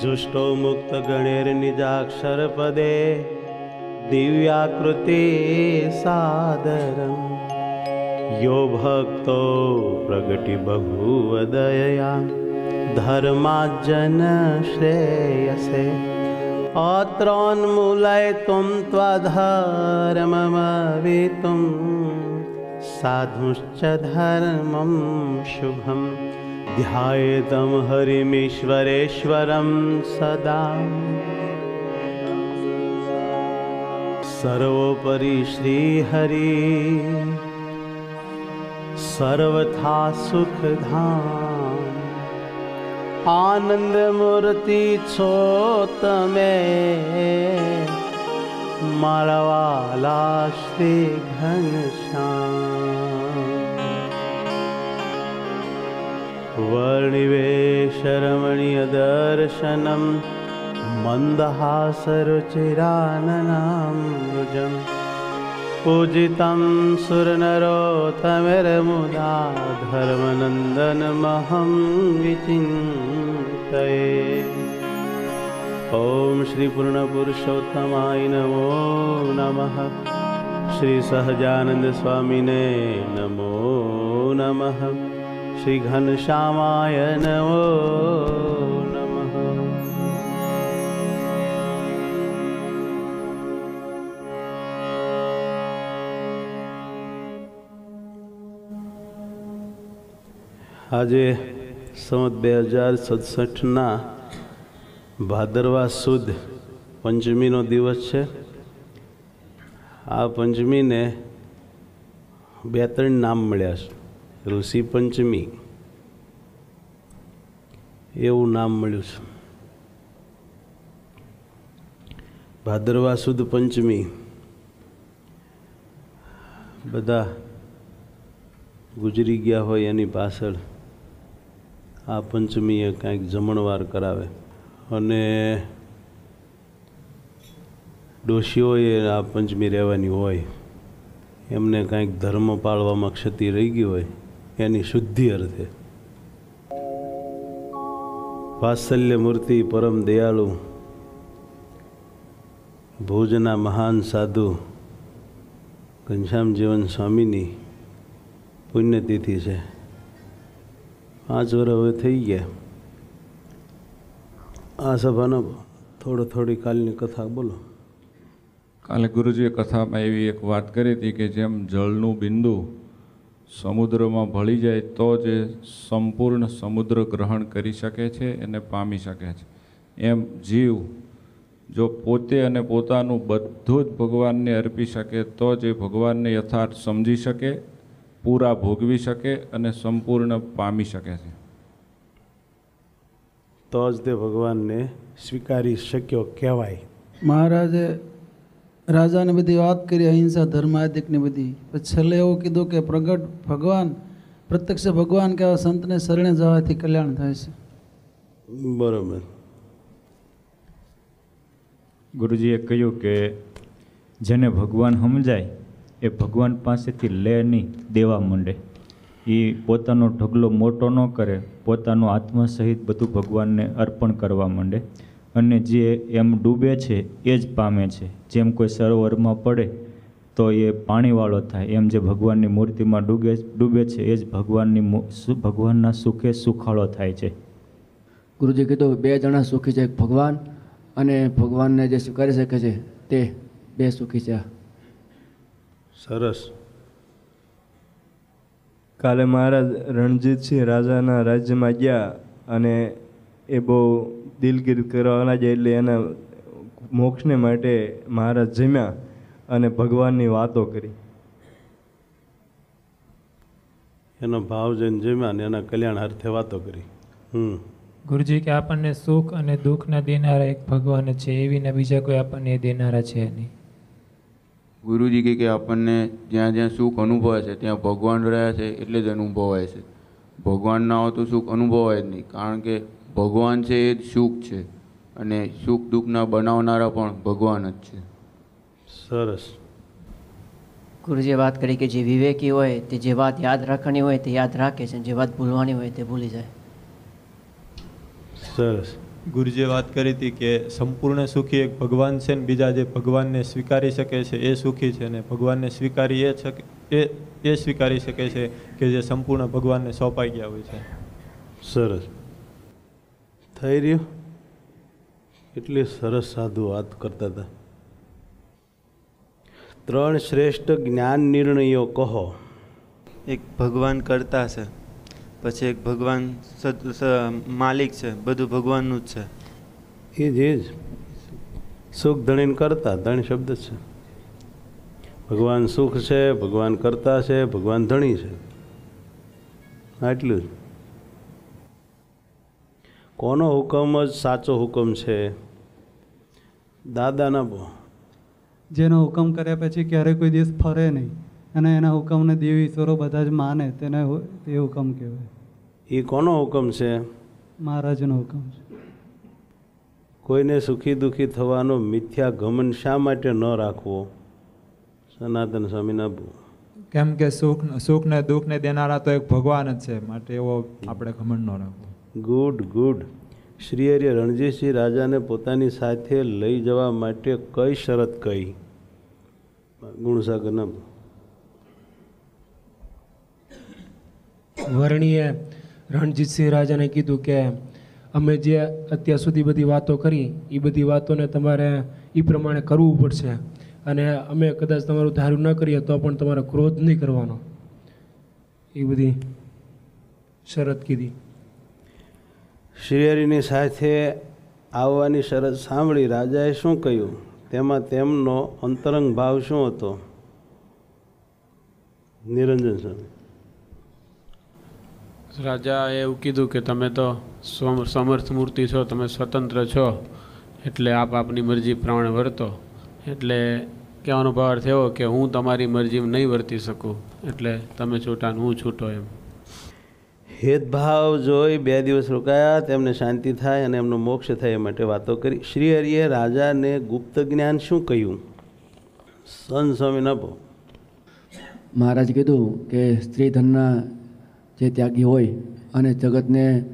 जुष्टो मुक्तगणैर्निजाक्षरपदे दिव्याकृते सादरम् यो भक्तो प्रगटिबभूवदयया धर्माज्जनश्रेयसे अत्रोन्मूलयितुं त्वधर्ममवेतुं साधुश्च धर्मं शुभं ध्यायेदं हरिमीश्वरेश्वरं सदा। सर्वोपरि श्रीहरि सर्वथा सुखधाम। आनन्दमूर्ति छोतमे मलवाला श्री घनश्याम वर्णिवेशरमणीयदर्शनं मन्दहासरुचिराननाम्बुजं पूजितं सुरनरोथमिरमुदा धर्मनन्दनमहं विचिन्तये ॐ श्रीपूर्णपुरुषोत्तमाय नमो नमः श्रीसहजानन्दस्वामिने नमो नमः શ્રી ઘનશ્યામાય નમો નમઃ આજે સંવત બે હજાર સડસઠના ભાદરવા સુદ પંચમીનો દિવસ છે. આ પંચમીને બે ત્રણ નામ મળ્યા છે. ઋષિ પંચમી. એવું નામ મળ્યું છે. ભાદરવા સુદ પંચમી. બધા ગુજરી ગયા હોય એની પાછળ આ પંચમીએ કાંઈક જમણવાર કરાવે. અને ડોશીઓએ આ પંચમી રહેવાની હોય. એમને કાંઈક ધર્મ પાળવામાં ક્ષતિ રહી ગઈ હોય. એની શુદ્ધિ અર્થે. વાત્સલ્ય મૂર્તિ પરમ દયાળુ, ભુજના મહાન સાધુ, ઘનશ્યામ જીવન સ્વામીની પુણ્યતિથિ છે. પાંચ વર્ષ હવે થઈ ગયા. આ સભાનો થોડો થોડી કાલની કથા બોલો. કાલે ગુરુજીએ કથામાં એવી એક વાત કરી હતી કે જેમ જળનું બિંદુ સમુદ્રમાં ભળી જાય તો જ એ સંપૂર્ણ સમુદ્ર ગ્રહણ કરી શકે છે અને પામી શકે છે. એમ જીવ જો પોતે અને પોતાનું બધું જ ભગવાનને અર્પી શકે તો જ એ ભગવાનને યથાર્થ સમજી શકે પૂરા ભોગવી શકે અને સંપૂર્ણ પામી શકે છે. તો જ તે ભગવાનને સ્વીકારી શક્યો કહેવાય. મહારાજે રાજાને બધી વાત કરી અહિંસા ધર્માદિકની બધી. પછી છેલ્લે એવું કીધું કે પ્રગટ ભગવાન પ્રત્યક્ષ ભગવાન કે આવા સંતને શરણે જવાથી કલ્યાણ થાય છે. બરાબર. ગુરુજીએ કહ્યું કે જેને ભગવાન સમજાય એ ભગવાન પાસેથી લે નહીં દેવા માંડે. એ પોતાનો ઢગલો મોટો ન કરે પોતાનું આત્મા સહિત બધું ભગવાનને અર્પણ કરવા માંડે. અને જે એમ ડૂબે છે એ જ પામે છે. જેમ કોઈ સરોવરમાં પડે તો એ પાણીવાળો થાય. એમ જે ભગવાનની મૂર્તિમાં ડૂબે ડૂબે છે એ જ ભગવાનની મુ- સુ- ભગવાનના સુખે સુખાળો થાય છે. ગુરુજી કીધું બે જણા સુખી છે ભગવાન અને ભગવાનને જે સ્વીકારી શકે છે તે બે સુખી છે. સરસ. કાલે મહારાજ રણજીતસિંહ રાજાના રાજ્યમાં ગયા અને એ બહુ દિલગીર કરવાના જાય એટલે એના મોક્ષને માટે મહારાજ જમ્યા અને ભગવાનની વાતો કરી. એનો ભાવ જઈને જમ્યા ને એના કલ્યાણ અર્થે વાતો કરી. હમ. ગુરુજી કે આપણને સુખ અને દુઃખના દેનારા એક ભગવાન છે એવીના બીજા કોઈ આપણને એ દેનારા છે નહીં. ગુરુજી કહે કે આપણને જ્યાં જ્યાં સુખ અનુભવાય છે ત્યાં ભગવાન રહ્યા છે એટલે જ અનુભવાય છે. ભગવાન ના હોય તો સુખ અનુભવાય જ નહીં કારણ કે ભગવાન છે એ જ સુખ છે. અને સુખ દુઃખના બનાવનારા પણ ભગવાન જ છે. સરસ. ગુરુજીએ વાત કરી કે જે વિવેકી હોય તે જે વાત યાદ રાખવાની હોય તે યાદ રાખે છે જે વાત ભૂલવાની હોય તે ભૂલી જાય. સરસ. ગુરુજીએ વાત કરી હતી કે સંપૂર્ણ સુખી એક ભગવાન છે ને બીજા જે ભગવાનને સ્વીકારી શકે છે એ સુખી છે ને ભગવાનને સ્વીકારી એ શકે એ એ સ્વીકારી શકે છે કે જે સંપૂર્ણ ભગવાનને સોંપાઈ ગયા હોય છે. સરસ. થઈ રહ્યું? એટલી સરસ સાધુ વાત કરતા હતા. ત્રણ શ્રેષ્ઠ જ્ઞાન નિર્ણયો કહો. એક ભગવાન કરતા છે પછી એક ભગવાન માલિક છે બધું ભગવાનનું જ છે. એ જ એ જ. સુખ ધણીને કરતા ધણી શબ્દ છે. ભગવાન સુખ છે ભગવાન કરતા છે ભગવાન ધણી છે. આટલું જ. કોનો હુકમ જ સાચો હુકમ છે? દાદાના બો જેનો હુકમ કર્યા પછી ક્યારેય કોઈ દિવસ ફરે નહીં. અને એના હુકમને દેવ ઈશ્વરો બધા જ માને તેને તે હુકમ કહેવાય. એ કોનો હુકમ છે? મહારાજનો હુકમ છે. કોઈને સુખી દુઃખી થવાનો મિથ્યા ગમન શા માટે ન રાખવો? સનાતન સ્વામીના ના કેમ કે સુખ સુખ ને દુઃખ ને દેનારા તો એક ભગવાન જ છે માટે એવો આપણે ઘમંડ ન રાખવો. Good good. શ્રી હરિએ રણજીતસિંહ રાજાને પોતાની સાથે લઈ જવા માટે કઈ શરત કહી ગુણસાગરના વર્ણીએ રણજીતસિંહ રાજાને કીધું કે અમે જે અત્યાર સુધી બધી વાતો કરી એ બધી વાતોને તમારે એ પ્રમાણે કરવું પડશે. અને અમે કદાચ તમારું ધાર્યું ન કરીએ તો પણ તમારે ક્રોધ નહીં કરવાનો. એ બધી શરત કીધી. શ્રીહરિની સાથે આવવાની શરત સાંભળી રાજાએ શું કહ્યું? તેમાં તેમનો અંતરંગ ભાવ શું હતો? નિરંજન સ્વામી રાજાએ એવું કીધું કે તમે તો સમર્થ મૂર્તિ છો, તમે સ્વતંત્ર છો, એટલે આપ આપની મરજી પ્રમાણે વર્તો. એટલે કહેવાનો ભાવ એવો કે હું તમારી મરજી નહીં વર્તી શકું, એટલે તમે છૂટા હું છૂટો એમ. હેદભાવ જોઈ બે દિવસ રોકાયા તેમને શાંતિ થાય અને એમનો મોક્ષ થાય એ માટે વાતો કરી. શ્રી હરિએ રાજાને ગુપ્ત જ્ઞાન શું કહ્યું? સન સ્વામી નભો મહારાજ કીધું કે સ્ત્રી ધનના જે ત્યાગી હોય અને જગતને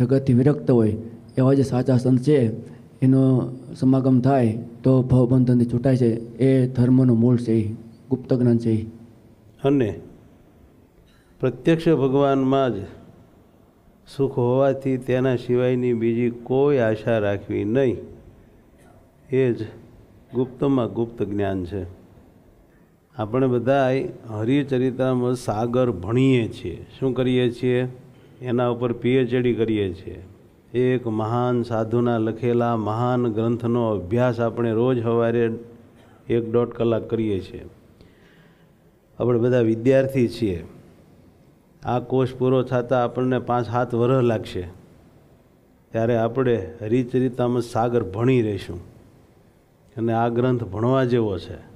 જગતથી વિરક્ત હોય એવા જે સાચા સંત છે એનો સમાગમ થાય તો ભવબંધનથી છૂટાય છે. એ ધર્મનું મૂળ છે ગુપ્ત જ્ઞાન છે. અને પ્રત્યક્ષ ભગવાનમાં જ સુખ હોવાથી તેના સિવાયની બીજી કોઈ આશા રાખવી નહીં. એ જ ગુપ્તમાં ગુપ્ત જ્ઞાન છે. આપણે બધા હરિચરિત્રામાં સાગર ભણીએ છીએ. શું કરીએ છીએ? એના ઉપર પીએચડી કરીએ છીએ. એક મહાન સાધુના લખેલા મહાન ગ્રંથનો અભ્યાસ આપણે રોજ સવારે એક દોઢ કલાક કરીએ છીએ. આપણે બધા વિદ્યાર્થી છીએ. આ કોષ પૂરો થતાં આપણને પાંચ સાત વરહ લાગશે. ત્યારે આપણે હરિચરિતામાં સાગર ભણી રહીશું. અને આ ગ્રંથ ભણવા જેવો છે.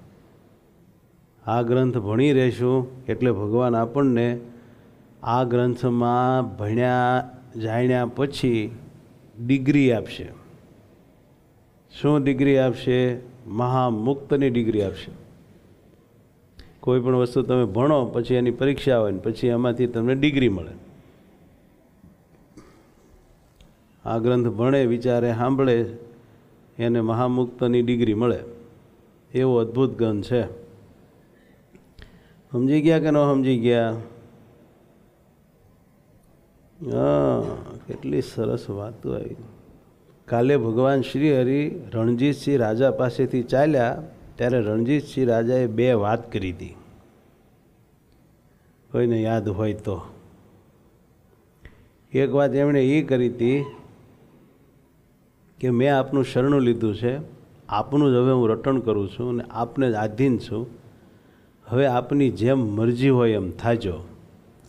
આ ગ્રંથ ભણી રહેશું એટલે ભગવાન આપણને આ ગ્રંથમાં ભણ્યા, જાણ્યા પછી ડિગ્રી આપશે. શું ડિગ્રી આપશે? મહામુક્તની ડિગ્રી આપશે. કોઈ પણ વસ્તુ તમે ભણો, પછી એની પરીક્ષા હોય ને પછી એમાંથી તમને ડિગ્રી મળે. આ ગ્રંથ ભણે, વિચારે, સાંભળે, એને મહામુક્તની ડિગ્રી મળે. એવો અદ્ભુત ગ્રંથ છે. સમજી ગયા કે ન સમજી ગયા? હા, કેટલી સરસ વાતો આવી કાલે ભગવાન શ્રી હરિ રણજીતસિંહ રાજા પાસેથી ચાલ્યા. ત્યારે રણજીતસિંહ રાજાએ બે વાત કરી હતી. કોઈને યાદ હોય તો. એક વાત એમણે એ કરી હતી કે મેં આપનું શરણું લીધું છે, આપનું જ હવે હું રટણ કરું છું અને આપને જ આધીન છું. હવે આપની જેમ મરજી હોય એમ થાજો.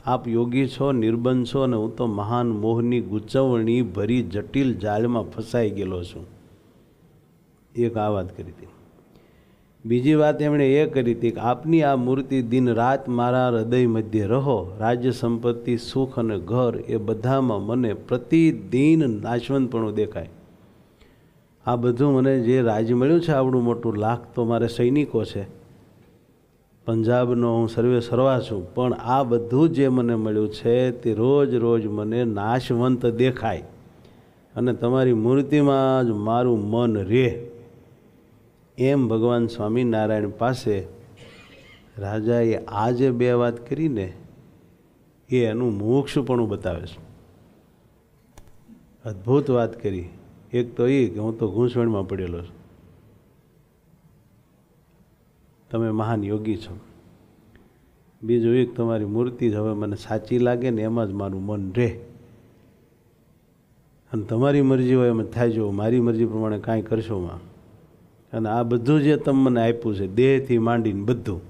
આપ યોગી છો, નિર્બંધ છો અને હું તો મહાન મોહની ગૂંચવણી ભરી જટિલ જાળમાં ફસાઈ ગયેલો છું. એક આ વાત કરી હતી. બીજી વાત એમણે એ કરી હતી કે આપની આ મૂર્તિ દિન રાત મારા હૃદય મધ્ય રહો, રાજ્ય સંપત્તિ, સુખ અને ઘર એ બધામાં મને પ્રતિદિન નાશવંતપણું દેખાય. આ બધું મને જે રાજ મળ્યું છે, આવડું મોટું લાખ તો મારે સૈનિકો છે. પંજાબનો હું સર્વે સર્વા છું, પણ આ બધું જે મને મળ્યું છે, તે રોજ રોજ મને નાશવંત દેખાય. અને તમારી મૂર્તિમાં જ મારું મન રહે. એમ ભગવાન સ્વામિનારાયણ પાસે રાજાએ આ જે બે વાત કરીને એ એનું મોક્ષપણું બતાવે છે. અદ્ભુત વાત કરી. એક તો એ કે હું તો ઘૂંસવણમાં પડેલો છું. તમે મહાન યોગી છો. બીજું એક તમારી મૂર્તિ જ હવે મને સાચી લાગે ને એમાં જ મારું મન રહે. અને તમારી મરજી હોય એમ થાય જો મારી મરજી પ્રમાણે કાંઈ કરશો માં? અને આ બધું જે તમે મને આપ્યું છે, દેહથી માંડીને બધું,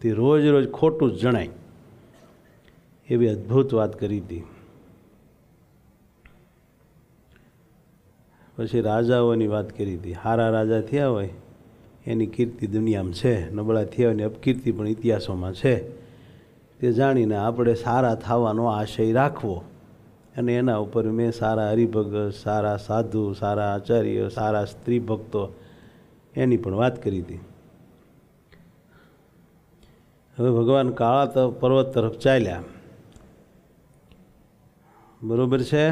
તે રોજ રોજ ખોટું જ જણાય. એવી અદ્ભુત વાત કરી હતી. પછી રાજાઓની વાત કરી હતી. હારા રાજા થયા હોય, એની કીર્તિ દુનિયામાં છે, નબળા થયા હોય અપકીર્તિ પણ ઇતિહાસોમાં છે. તે જાણીને આપણે સારા થવાનો આશય રાખવો. અને એના ઉપર મેં સારા હરિભગત, સારા સાધુ, સારા આચાર્ય, સારા સ્ત્રી ભક્તો એની પણ વાત કરી હતી. હવે ભગવાન કાળા પર્વત તરફ ચાલ્યા. બરોબર છે?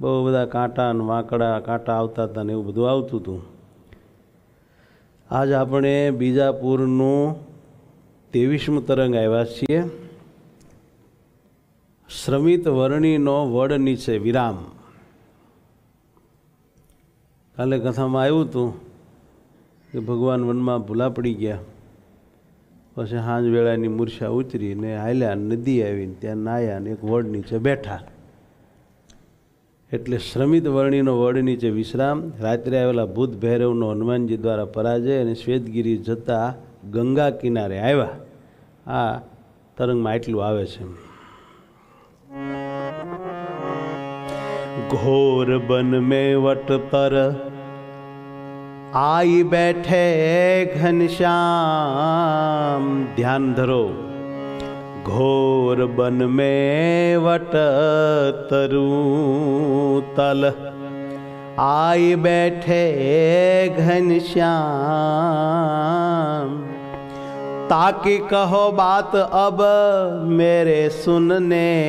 બહુ બધા કાંટા ને વાંકડા, કાંટા આવતા હતા ને એવું બધું આવતું હતું. આજ આપણે બીજાપુરનું ત્રેવીસમું તરંગ આવ્યા છીએ. શ્રમિત વર્ણિનો વડ નીચે વિરામ. કાલે કથામાં આવ્યું હતું કે ભગવાન વનમાં ભૂલા પડી ગયા. પછી સાંજ વેળાની મૂર્છા ઉતરીને હાલ્યા નદી આવીને ત્યાં નાયા ને એક વડ નીચે બેઠા. એટલે શ્રમિત વર્ણીનો વડ નીચે વિશ્રામ, રાત્રે આવેલા ભૂત ભૈરવનો હનુમાનજી દ્વારા પરાજય અને શ્વેતગીરી જતા ગંગા કિનારે આવ્યા. આ તરંગમાં એટલું આવે છે. ઘોર બન મેં વટ પર आई बैठे घनश्याम ध्यान धरो, घोर बन में वट तरु तल। आई बैठे घनश्याम ताकि कहो बात अब मेरे सुनने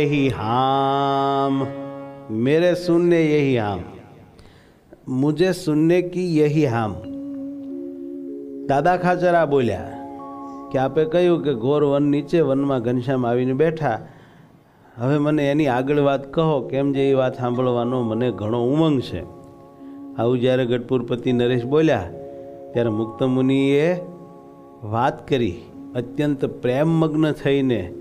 यही हाम। मेरे सुनने यही हाम। મુજે સુનને કી યહી હામ દાદા ખાચરા બોલ્યા કે આપે કહ્યું કે ઘોર વન નીચે વનમાં ઘનશ્યામ આવીને બેઠા હવે મને એની આગળ વાત કહો, કેમ જે એ વાત સાંભળવાનો મને ઘણો ઉમંગ છે. આવું જ્યારે ગઢપુરપતિ નરેશ બોલ્યા, ત્યારે મુક્તમુનિએ વાત કરી, અત્યંત પ્રેમમગ્ન થઈને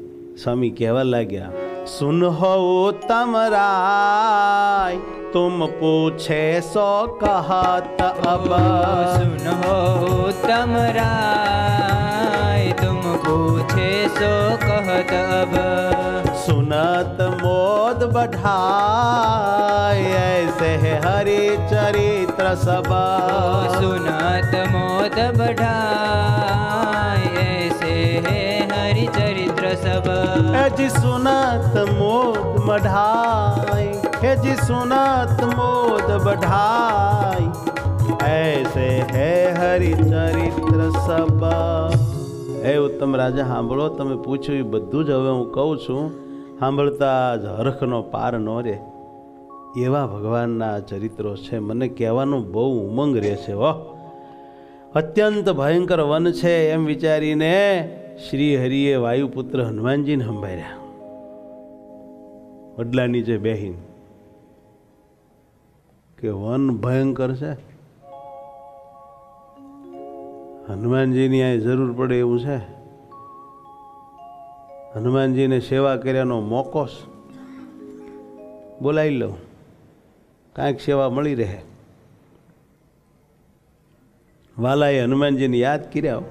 સ્વામી કહેવા લાગ્યા સુન હો તમરાય तुम पूछे सो कहत अब। सुन तम राय तुम पूछे सो कहत अब। सुनत मोद बढ़ाय ऐसे हरि चरित्र सब सुनत मोद बढ़ाय ऐसे है हरि चरित्र सब जी सुनत मोद बढ़ाय है जी सुनत मोद बढ़ाय ऐसे है હરિ ચરિત્ર સબ હે ઉત્તમ રાજા સાંભળો તમે પૂછ્યું એ બધું જ હવે હું કહું છું સાંભળતા જ હરખનો પાર ન રે એવા ભગવાનના ચરિત્રો છે મને કહેવાનો બહુ ઉમંગ રહે છે હો અત્યંત ભયંકર વન છે એમ વિચારીને શ્રી હરિએ વાયુપુત્ર હનુમાનજીને સંભાળ્યા વડલા નીચે બેહીન કે વન ભયંકર છે? હનુમાનજીની અહીં જરૂર પડે એવું છે? હનુમાનજીને સેવા કર્યાનો મોકો. બોલાવી લઉં. કાંઈક સેવા મળી રહે. વાલાએ હનુમાનજીને યાદ કર્યા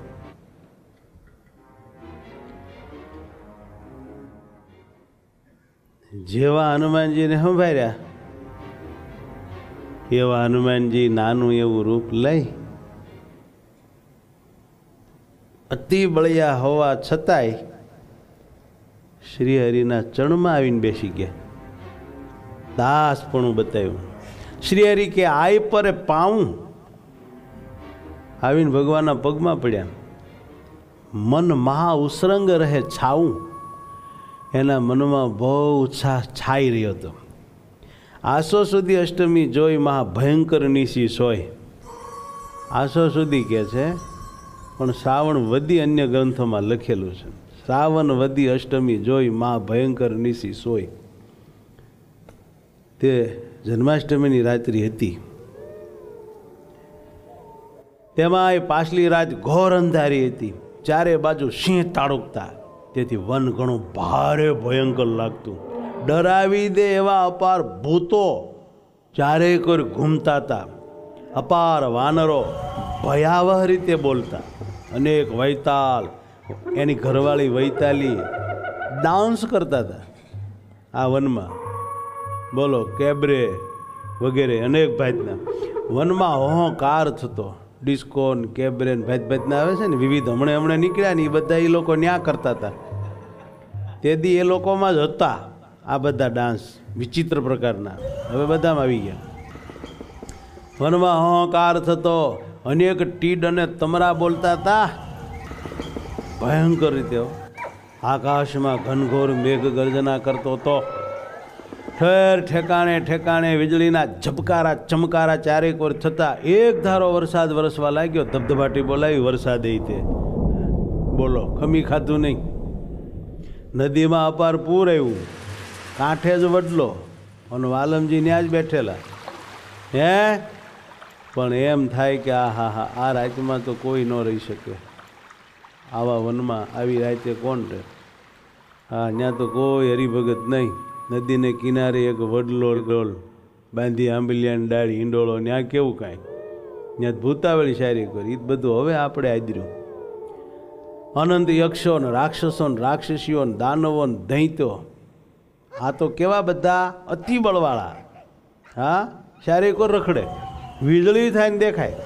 જેવા હનુમાનજીને સંભાળ્યા એવા હનુમાનજી નાનું એવું રૂપ લઈ અતિ બળિયા હોવા છતાંય શ્રી હરિના ચરણમાં આવીને બેસી ગયા. દાસપણું બતાવ્યું. શ્રી હરિ કે આય પરે પાઉં. આવીને ભગવાનના પગમાં પડ્યા. મન મહા ઉસરંગ રહે છાવું એના મનમાં બહુ ઉત્સાહ છાઈ રહ્યો હતો. આસો સુધી અષ્ટમી જોઈ મહા ભયંકર નિશી સોય આસો સુધી કહે છે, પણ શ્રાવણ વદી અન્ય ગ્રંથોમાં લખેલું છે. શ્રાવણ વદી અષ્ટમી જોઈ મા ભયંકર નિશી સોય તે જન્માષ્ટમીની રાત્રિ હતી. તેમાં એ પાછલી રાત ઘોર અંધારી હતી. ચારે બાજુ સિંહ તાળુકતા તેથી વન ઘણું ભારે ભયંકર લાગતું. ડરાવી દે એવા અપાર ભૂતો ચારે કોઈ ઘૂમતા હતા અપાર વાનરો ભયાવહ રીતે બોલતા. અનેક વૈતાલ, એની ઘરવાળી વૈતાલી ડાન્સ કરતા હતા. આ વનમાં, બોલો, કેબરે વગેરે અનેક ભાતના. વનમાં હોંકાર થતો. ડિસ્કો ને કેબરે ભાત ભાતના આવે છે ને, વિવિધ હમણે હમણે નીકળ્યા ને એ બધા એ લોકો ન્યા કરતા હતા. તે દી એ લોકોમાં જ હતા. આ બધા ડાન્સ વિચિત્ર પ્રકારના. હવે બધામાં આવી ગયા. વનમાં હોંકાર થતો, અનેક ટીડ અને તમરા બોલતા હતા. ભયંકર રીતે આકાશમાં ઘનઘોર મેઘ ગર્જના કરતો હતો. ઠેર ઠેકાણે ઠેકાણે વીજળીના ઝબકારા ચમકારા ચારેક વાર થતા એક ધારો વરસાદ વરસવા લાગ્યો. ધબધબાટી બોલાવી, વરસાદ એ તે બોલો, ખમી ખાધું નહીં. નદીમાં અપાર પૂર આવ્યું. કાંઠે જ વડલો. અને વાલમજી ત્યાં જ બેઠેલા. હે? પણ એમ થાય કે આ, હા હા, આ રાતમાં તો કોઈ ન રહી શકે. આવા વનમાં આવી રાતે કોણ રહે? હા, ત્યાં તો કોઈ હરિભગત નહીં. નદીને કિનારે એક વડલો ડોલ બાંધી આંબલિયાની ડાળી ઈંડોળો ત્યાં કેવું કાંઈ? ત્યાં ભૂતાવળી શાયરી કરી. એ બધું હવે આપણે આદર્યું. અનંત યક્ષો ને રાક્ષસો ને રાક્ષસીઓ ને દાનવો ને દૈત્યો. આ તો કેવા બધા અતિ બળવાળા. હા? શારીરિકો રખડે. વીજળી થાય દેખાય.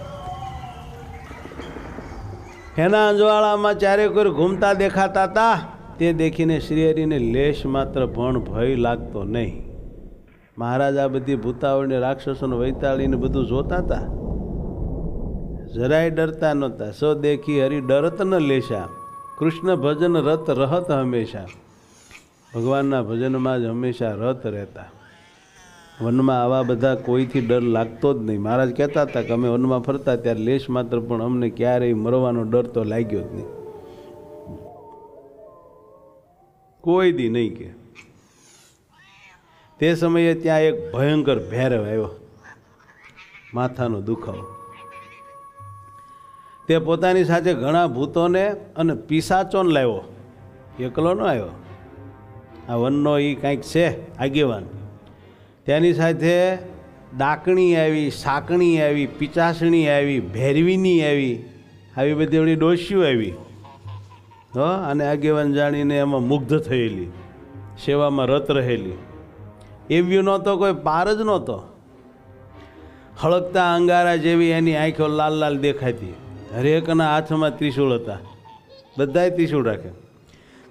એના અંજવાળામાં ચારે કોઈ ઘૂમતા દેખાતા હતા તે દેખીને શ્રીહરિને લેશ માત્ર ભણ ભય લાગતો નહીં. મહારાજ આ બધી ભૂતાવળને, રાક્ષસોને, વૈતાળીને બધું જોતા હતા જરાય ડરતા નહોતા. સો દેખી હરી ડરત ન લેશા. કૃષ્ણ ભજન રત રહત હંમેશા. ભગવાનના ભજનમાં જ હંમેશા રત રહેતા. વનમાં આવા બધા કોઈથી ડર લાગતો જ નહીં. મહારાજ કહેતા હતા કે અમે વનમાં ફરતા ત્યારે લેશ માત્ર પણ અમને ક્યારેય મરવાનો ડર તો લાગ્યો જ નહીં. કોઈ દી નહીં કે. તે સમયે ત્યાં એક ભયંકર ભૈરવ આવ્યો. માથાનો દુખાવો. તે પોતાની સાથે ઘણા ભૂતોને અને પિસાચોને લાવ્યો. એકલો ન આવ્યો. આ વનનો એ કાંઈક છે, આગેવાન. તેની સાથે ડાકણી આવી, સાકણી આવી, પિચાસણી આવી, ભેરવીની આવી આવી બધી એવડી ડોશીઓ આવી. હો, અને આગેવાન જાણીને એમાં મુગ્ધ થયેલી, સેવામાં રત રહેલી. એવી નહોતો, કોઈ પાર જ નહોતો. હળકતા અંગારા જેવી એની આંખો લાલ લાલ દેખાતી. હરેકના હાથમાં ત્રિશૂળ હતા. બધાય ત્રિશૂળ રાખે.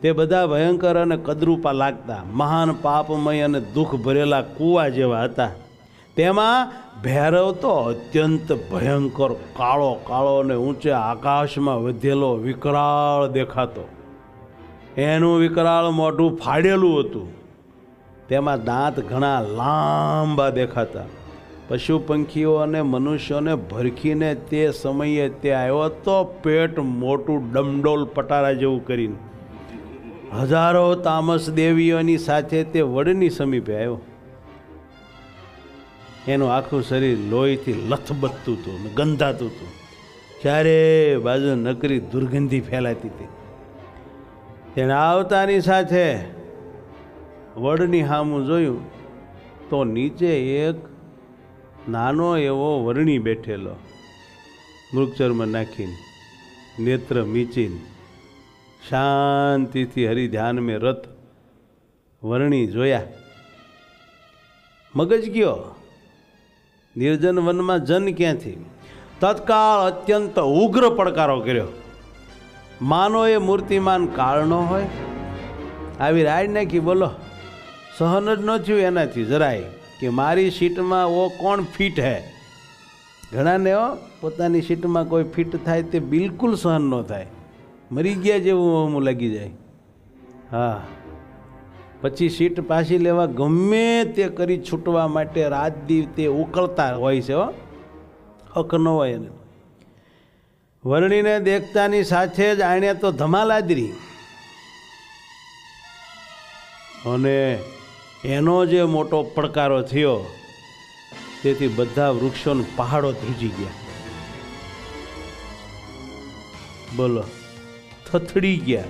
તે બધા ભયંકર અને કદરૂપા લાગતા, મહાન પાપમય અને દુઃખ ભરેલા કૂવા જેવા હતા. તેમાં ભૈરવ તો અત્યંત ભયંકર, કાળો કાળો અને ઊંચે આકાશમાં વધેલો વિકરાળ દેખાતો. એનું વિકરાળ મોઢું ફાડેલું હતું. તેમાં દાંત ઘણા લાંબા દેખાતા. પશુ પંખીઓ અને મનુષ્યોને ભરખીને તે સમયે તે આવ્યો તો પેટ મોટું ડમડોલ પટારા જેવું કરીને. હજારો તામસ દેવીઓની સાથે તે વડની સમીપે આવ્યો. એનું આખું શરીર લોહીથી લથબથતું હતું ગંધાતું હતું. ચારે બાજુ નકરી દુર્ગંધી ફેલાતી હતી. તેણે આવતાની સાથે વડની સામું જોયું તો નીચે એક નાનો એવો વરણી બેઠેલો. મૃગચર્મ નાખીને નેત્ર મીચીને શાંતિથી હરિ ધ્યાન મેં રત વર્ણી જોયા. મગજ ગયો. નિર્જન વનમાં જન ક્યાંથી? તત્કાળ અત્યંત ઉગ્ર પડકારો કર્યો. માનો એ મૂર્તિમાન કાળનો હોય? આવી રાડ નાખી બોલો. સહન જ ન થયું એનાથી જરાય કે મારી સીટમાં ઓ કોણ ફિટ હે? ઘણાને પોતાની સીટમાં કોઈ ફિટ થાય તે બિલકુલ સહન ન થાય. મરી ગયા જેવું હું લાગી જાય. હા. પછી સીટ પાછી લેવા ગમે તે કરી છૂટવા માટે રાત દીવ તે ઉકળતા હોય છે હક ન હોય એને. વર્ણીને દેખતાની સાથે જ આણે તો ધમાલાદરી અને એનો જે મોટો પડકારો થયો, તેથી બધા વૃક્ષોને પહાડો ધ્રુજી ગયા. બોલો. થથડી ગયા.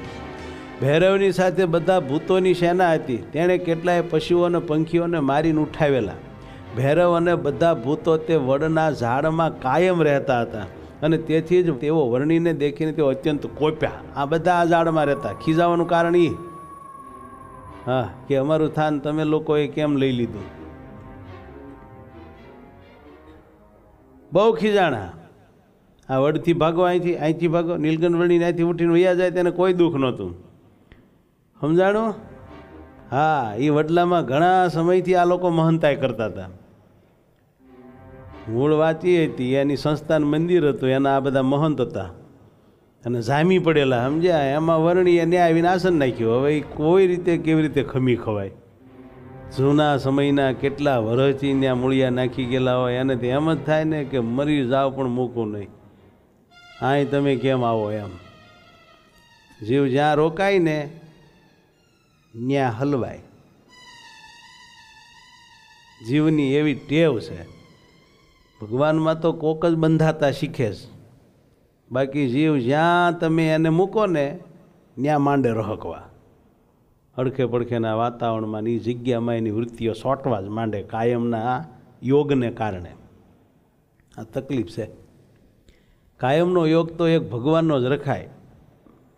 ભૈરવની સાથે બધા ભૂતોની સેના હતી. તેણે કેટલાય પશુઓને, પંખીઓને મારીને ઉઠાવેલા. ભૈરવ અને બધા ભૂતો તે વડના ઝાડમાં કાયમ રહેતા હતા અને તેથી જ તેઓ વર્ણીને દેખીને તેઓ અત્યંત કોપ્યા. આ બધા આ ઝાડમાં રહેતા. ખીજાવાનું કારણ એ હા, કે અમારું થાન તમે લોકોએ કેમ લઈ લીધું? બહુ ખીજાણા. આ વડથી ભાગો, અહીંથી અહીંથી ભાગો. નીલકંઠ વળીને અહીંથી ઉઠીને વૈયા જાય તેને કોઈ દુઃખ નહોતું. સમજાણું? હા એ વડલામાં ઘણા સમયથી આ લોકો મહંતાય કરતા હતા. મૂળ વાંચી હતી, એની સંસ્થાન મંદિર હતું, એના આ બધા મહંત હતા. અને જામી પડેલા, સમજ્યા? એમાં વર્ણીએ ન્યાય વિનાશન નાખ્યું. હવે એ કોઈ રીતે કેવી રીતે ખમી ખવાય? જૂના સમયના કેટલા વરસથી ત્યાં મૂળિયા નાખી ગયેલા હોય, એને તો એમ જ થાય ને કે મરી જાવ પણ મૂકું નહીં. આય તમે કેમ આવો એમ? જીવ જ્યાં રોકાય ને ત્યાં હલવાય. જીવની એવી ટેવ છે. ભગવાનમાં તો કોક જ બંધાતા શીખે છે. બાકી જીવ જ્યાં તમે એને મૂકો ને ત્યાં માંડે રહકવા. અડખે પડખેના વાતાવરણમાં એ જગ્યામાં એની વૃત્તિઓ સોટવા જ માંડે કાયમના યોગને કારણે. આ તકલીફ છે. કાયમનો યોગ તો એક ભગવાનનો જ રખાય.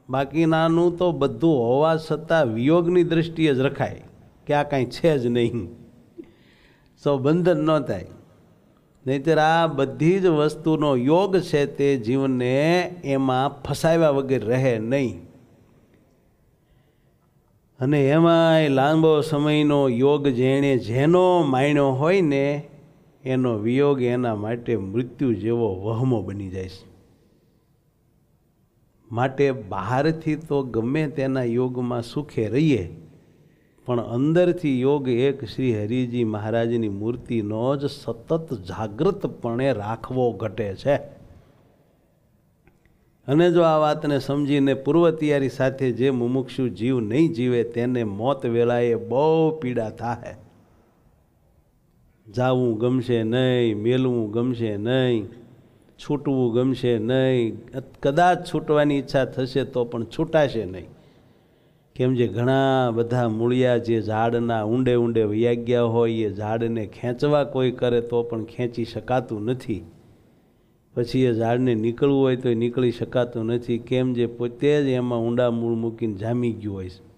બાકીનાનું તો બધું હોવા છતાં વિયોગની દૃષ્ટિએ જ રખાય. કે આ કાંઈ છે જ નહીં. સૌ બંધન ન થાય. નહીતર આ બધી જ વસ્તુનો યોગ છે તે જીવને એમાં ફસાવ્યા વગર રહે નહીં. અને એમાંય લાંબો સમયનો યોગ જેણે જેનો માણ્યો હોય ને એનો વિયોગ એના માટે મૃત્યુ જેવો વહમો બની જાય છે. માટે બહારથી તો ગમે તેના યોગમાં સુખે રહીએ, પણ અંદરથી યોગ એક શ્રી હરિજી મહારાજની મૂર્તિનો જ સતત જાગૃતપણે રાખવો ઘટે છે. અને જો આ વાતને સમજીને પૂર્વ તૈયારી સાથે જે મુમુક્ષુ જીવ નહીં જીવે, તેને મોત વેળાએ બહુ પીડા થાય જાવું ગમશે નહીં, મેલવું ગમશે નહીં, છૂટવું ગમશે નહીં. કદાચ છૂટવાની ઈચ્છા થશે તો પણ છૂટાશે નહીં. કેમ જે ઘણા બધા મૂળિયા જે ઝાડના ઊંડે ઊંડે વૈયા ગયા હોય, એ ઝાડને ખેંચવા કોઈ કરે તો પણ ખેંચી શકાતું નથી. પછી એ ઝાડને નીકળવું હોય તો એ નીકળી શકાતું નથી. કેમ જે પોતે જ એમાં ઊંડા મૂળ મૂકીને જામી ગયું હોય છે.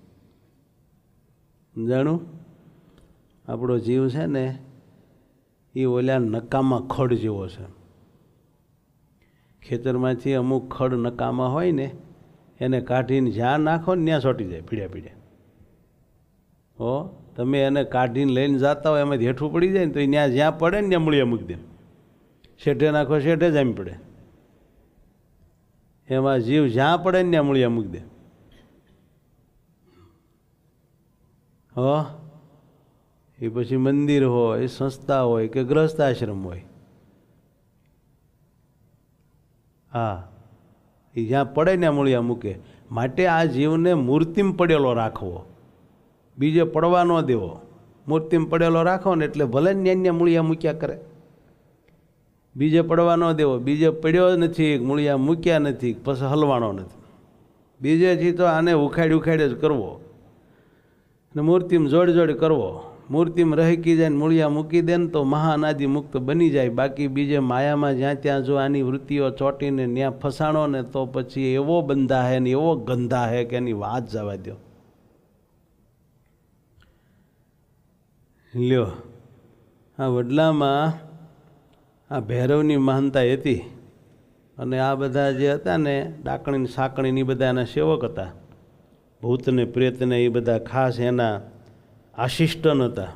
જાણું? આપણો જીવ છે ને એ ઓલા નકામા ખડ જેવો છે. ખેતરમાંથી અમુક ખડ નકામા હોય ને, એને કાઢીને જ્યાં નાખો ને ત્યાં ચોંટી જાય પીડ્યા પીડ્યા. હો, તમે એને કાઢીને લઈને જતા હોય, એમાંથી હેઠું પડી જાય ને તો ત્યાં જ્યાં પડે ને ત્યાં મૂળિયા મૂકી દે. શેઠે નાખો શેઠે જામી પડે. એમાં જીવ જ્યાં પડે ને ત્યાં મૂળિયા મૂકી દે. હો એ પછી મંદિર હોય સંસ્થા હોય કે ગ્રસ્ત હોય. હા. એ જ્યાં પડે ને મૂળિયા મૂકે. માટે આ જીવને મૂર્તિમ પડેલો રાખવો. બીજે પડવા ન દેવો. મૂર્તિમ પડેલો રાખો ને એટલે ભલે ન્યાન્ય મૂળિયા મૂક્યા કરે. બીજે પડવા ન દેવો. બીજે પડ્યો નથી, મૂળિયા મૂક્યા નથી, પછી હલવાનો નથી. બીજેથી તો આને ઉખાડી ઉખાડે જ કરવો. ને મૂર્તિમ જોડ જોડ કરવો. મૂર્તિમાં રહી જાય મૂળિયા મૂકી દે ને તો મહાનાદી મુક્ત બની જાય. બાકી બીજે માયામાં જ્યાં ત્યાં જો આની વૃત્તિઓ ચોંટીને ત્યાં ફસાણો ને તો પછી એવો બંધા હે ને એવો ગંધા હે કે એની વાત જવા દો લ્યો, આ વડલામાં આ ભૈરવની મહાનતા હતી અને આ બધા જે હતા ને ડાકણી એ બધા એના સેવક હતા. ભૂતને પ્રેતને એ બધા ખાસ એના આશિષ્ટન હતા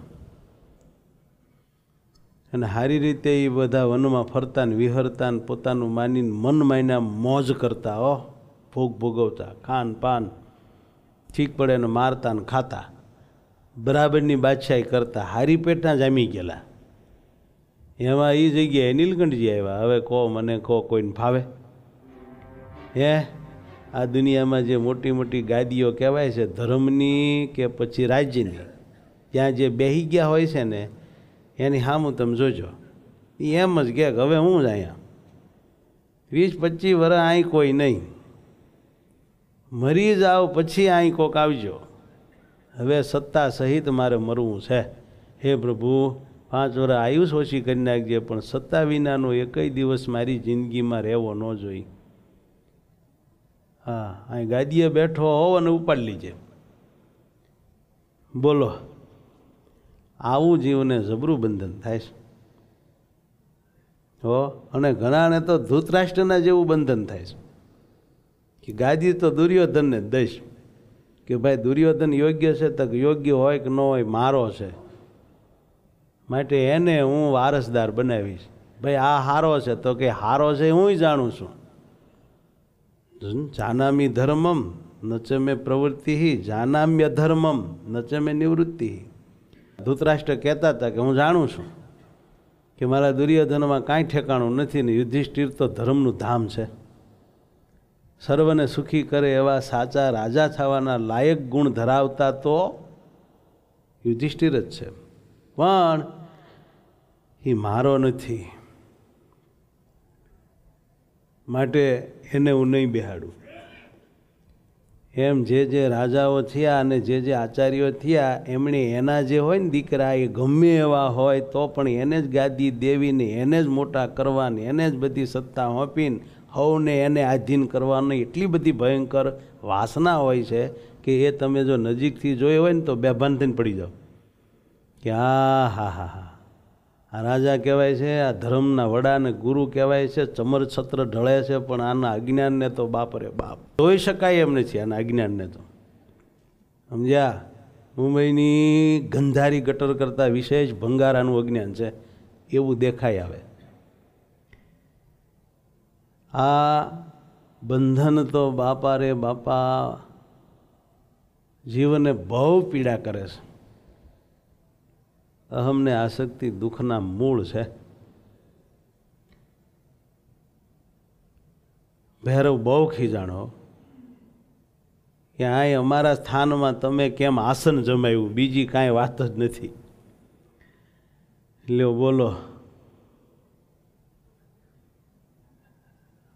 અને સારી રીતે એ બધા વનમાં ફરતા ને વિહરતા ને પોતાનું માનીને મન માયના મોજ કરતા ઓ ભોગ ભોગવતા, ખાન પાન, ઠીક પડે ને મારતા ને ખાતા. બરાબરની બાદશાહી કરતા, હારી પેટના જામી ગયેલા. એમાં એ જગ્યાએ નીલકંઠજી આવ્યા, હવે કહો મને કહો કોઈને ફાવે. હે, આ દુનિયામાં જે મોટી મોટી ગાદીઓ કહેવાય છે, ધર્મની કે પછી રાજ્યની ત્યાં જે બેહી ગયા હોય છે ને, એની સામું તમે જોજો. એ એમ જ કે હવે હું જ અહીંયા? વીસ પચીસ વર્ષ અહીં કોઈ નહીં. મરી જાઓ પછી અહીં કોક આવજો. હવે સત્તા સહિત મારે મરવું છે. હે પ્રભુ, પાંચ વર્ષ આયુષ ઓછી કરી નાખજે, પણ સત્તા વિનાનો એકય દિવસ મારી જિંદગીમાં રહેવો ન જોઈ. હા, અહીં ગાદીએ બેઠો હોવ અને ઉપાડી લીજે. બોલો. આવું જીવને જબરું બંધન થાય છે. હો, અને ઘણાને તો ધૂતરાષ્ટ્રના જેવું બંધન થાય છે. કે ગાદી તો દુર્યોધનને દઈશ. કે ભાઈ, દુર્યોધન યોગ્ય છે તો યોગ્ય હોય કે ન હોય મારો છે. માટે એને હું વારસદાર બનાવીશ. ભાઈ, આ હારો છે તો કે હારો છે હું જાણું છું. જાનામી ધર્મમ નચ મેં પ્રવૃત્તિ, જાનામ્ય ધર્મમ નચ મેં નિવૃત્તિ. ધૂતરાષ્ટ્ર કહેતા હતા કે હું જાણું છું કે મારા દુર્યોધનમાં કાંઈ ઠેકાણું નથી ને યુધિષ્ઠિર તો ધર્મનું ધામ છે. સર્વને સુખી કરે એવા સાચા રાજા થવાના લાયક ગુણ ધરાવતા તો યુધિષ્ઠિર જ છે. પણ એ મારો નથી. માટે એને હું નહીં બેહાડું. એમ જે જે રાજાઓ થયા અને જે જે આચાર્યો થયા, એમણે એના જે હોય ને દીકરા, એ ગમે એવા હોય તો પણ એને જ ગાદી દેવીને એને જ મોટા કરવાની એને જ બધી સત્તા હોંપીને હવને એને આધીન કરવાની એટલી બધી ભયંકર વાસના હોય છે કે એ તમે જો નજીકથી જોઈ હોય ને તો બેભાન થઈને પડી જાઓ. કે આ હા હા હા. આ રાજા કહેવાય છે, આ ધર્મના વડાને ગુરુ કહેવાય છે, ચમર છત્ર ઢળે છે, પણ આના અજ્ઞાનને તો બાપ રે બાપ. જોઈ શકાય એમ નથી આના અજ્ઞાનને તો. સમજ્યા? મુંબઈની ગંધારી ગટર કરતાં વિશેષ ભંગારાનું અજ્ઞાન છે, એવું દેખાય આવે. આ બંધન તો બાપા રે બાપા, જીવને બહુ પીડા કરે છે. અહમને આસક્તિ દુઃખના મૂળ છે. ભૈરવ, બહુ ખીજાણો. કે આ અમારા સ્થાનમાં તમે કેમ આસન જમાયું બીજી કાંઈ વાત જ નથી. લ્યો, બોલો.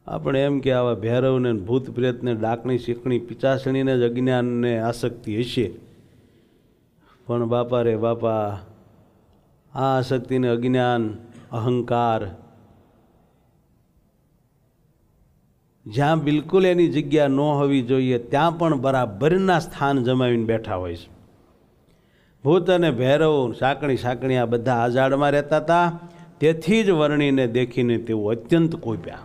આપણે એમ કે આવા ભૈરવને ભૂત પ્રેતને ડાકણી, શીખણી, પિચાસણીને જ અજ્ઞાનને આસક્તિ હશે. પણ બાપા રે બાપા આ આસક્તિને અજ્ઞાન, અહંકાર. જ્યાં બિલકુલ એની જગ્યા ન હોવી જોઈએ, ત્યાં પણ બરાબરના સ્થાન જમાવીને બેઠા હોય છે. ભૂત અને ભૈરવ સાંકણી સાંકણી આ બધા આઝાડમાં રહેતા હતા. તેથી જ વર્ણીને દેખીને તેઓ અત્યંત કોપ્યા.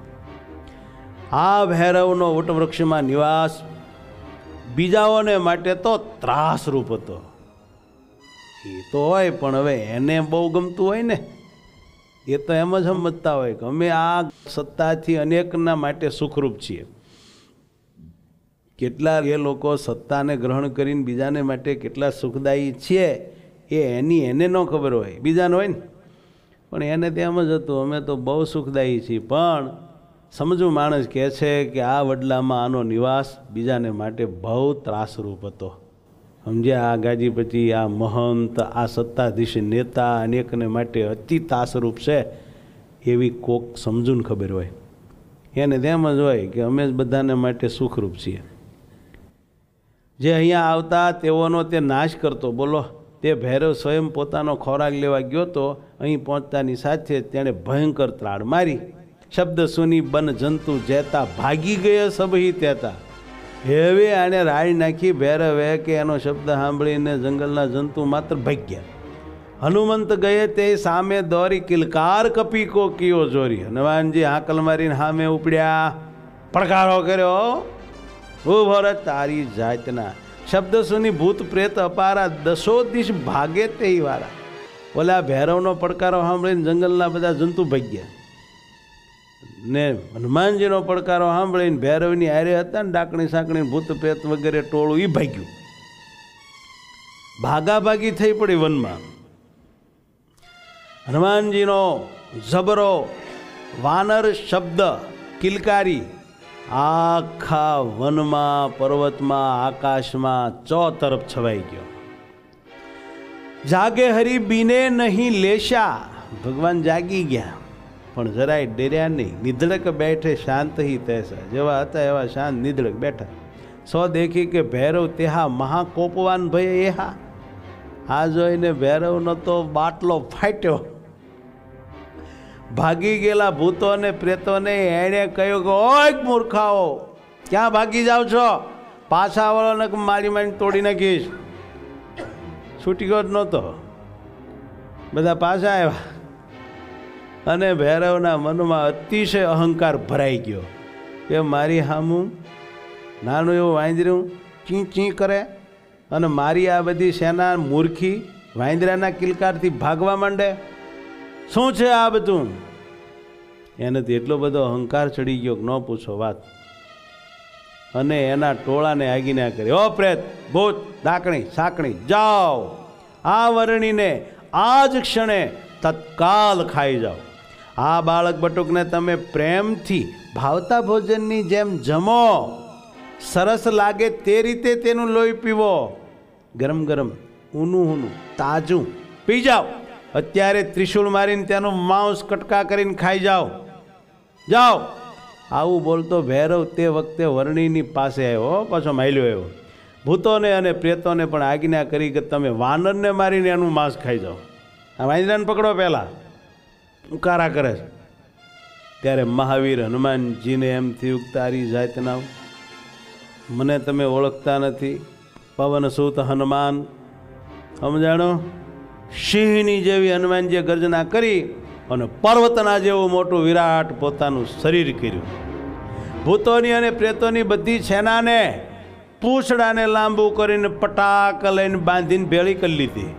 આ ભૈરવનો વટવૃક્ષમાં નિવાસ બીજાઓને માટે તો ત્રાસરૂપ હતો. એ તો હોય, પણ હવે એને બહુ ગમતું હોય ને, એ તો એમ જ સમજતા હોય કે અમે આ સત્તાથી અનેકના માટે સુખરૂપ છીએ. કેટલા એ લોકો સત્તાને ગ્રહણ કરીને બીજાને માટે કેટલા સુખદાયી છીએ એ એની એને ન ખબર હોય, બીજાને હોય ને. પણ એને તેમ જ હતું, અમે તો બહુ સુખદાયી છીએ, પણ સમજવું માણસ કહે છે કે આ વડલામાં આનો નિવાસ બીજાને માટે બહુ ત્રાસરૂપ હતો. સમજ્યા? આ ગાજીપતિ આ મહંત, આ સત્તાધીશ નેતા અનેકને માટે અતિ તાસરૂપ છે એવી કોક સમજૂન ખબર હોય. એને તેમ જ હોય કે અમે જ બધાને માટે સુખરૂપ છીએ. જે અહીંયા આવતા તેઓનો તે નાશ કરતો. બોલો, તે ભૈરવ સ્વયં પોતાનો ખોરાક લેવા ગયો તો અહીં પહોંચતાની સાથે તેણે ભયંકર ત્રાડ મારી. શબ્દ સુની, બન જંતુ, જેતા ભાગી ગયા સબહી તેતા. હવે આને રાડ નાખી ભૈરવે કે એનો શબ્દ સાંભળીને જંગલના જંતુ માત્ર ભાગ્યા. હનુમંત ગયે તે સામે દોરી કિલકાર કપી કો કિયો જોરી. હનુમાનજી હાકલ મારીને સામે ઉપડ્યા. પડકારો કર્યો. ઊભો તારી જાતના. શબ્દ સુની ભૂત પ્રેત અપારા દસો દિશ ભાગે તે વાળા. ઓલા ભૈરવનો પડકારો સાંભળીને જંગલના બધા જંતુ ભાગ્યા. ને હનુમાનજીનો પડકારો સાંભળીને ભૈરવની આરે હતા ને ડાકણી સાંકણી, ભૂત પ્રેત વગેરે ટોળું એ ભાગ્યું. ભાગાભાગી થઈ પડી વનમાં. હનુમાનજીનો જબરો, વાનર શબ્દ, કિલકારી, આખા વનમાં, પર્વતમાં, આકાશમાં ચો તરફ છવાઈ ગયો. જાગે હરી બીને નહીં લેશા. ભગવાન જાગી ગયા. પણ જરાય ડર્યા નહીં. નિધડક બેઠે શાંત હી તહેસા જેવા હતા એવા શાંત નિધડક બેઠા. સો દેખી કે ભૈરવ તેહા મહાકોપવાન ભય એ હા આ જોઈને ભૈરવનો તો બાટલો ફાટ્યો. ભાગી ગયેલા ભૂતોને પ્રેતોને એણે કહ્યું કે, ઓય મૂર્ખાઓ, ક્યાં ભાગી જાઓ છો? પાછા વાળોને મારી મારી તોડી નાખીશ. છૂટી ગયો જ નહોતો. બધા પાછા આવ્યા. અને ભૈરવના મનમાં અતિશય અહંકાર ભરાઈ ગયો. કે મારી હામું નાનું એવું વાંદરું ચી ચી કરે અને મારી આ બધી સેના મૂર્ખી વાંદરાના કિલકારથી ભાગવા માંડે? શું છે આ બધું? એને એટલો બધો અહંકાર ચડી ગયો ન પૂછો વાત. અને એના ટોળાને આગીના કરી, ઓ પ્રેત, ભૂત, ડાકણી, સાકણી, જાઓ. આ વરણીને આ જ ક્ષણે તત્કાલ ખાઈ જાઓ. આ બાળક બટુકને તમે પ્રેમથી ભાવતા ભોજનની જેમ જમો. સરસ લાગે તે રીતે તેનું લોહી પીવો. ગરમ ગરમ, ઊનું ઊનું, તાજું પી જાઓ. અત્યારે ત્રિશુળ મારીને તેનું માંસ કટકા કરીને ખાઈ જાઓ. જાઓ. આવું બોલતો ભૈરવ તે વખતે વર્ણિની પાસે આવ્યો પાછો માયલો આવ્યો. ભૂતોને અને પ્રેતોને પણ આજ્ઞા કરી કે તમે વાનરને મારીને એનું માંસ ખાઈ જાઓ. આ વાંદરાને પકડો પહેલાં. ઉકારા કરે છે. ત્યારે મહાવીર હનુમાનજીને એમ થયું, તારી જાતના મને તમે ઓળખતા નથી. પવન સૂત હનુમાન. સમજાણો? સિંહની જેવી હનુમાનજીએ ગર્જના કરી અને પર્વતના જેવું મોટું વિરાટ પોતાનું શરીર કર્યું. ભૂતોની અને પ્રેતોની બધી સેનાને પૂંછડાને લાંબુ કરીને પટાક લઈને બાંધીને ભેળી કરી લીધી.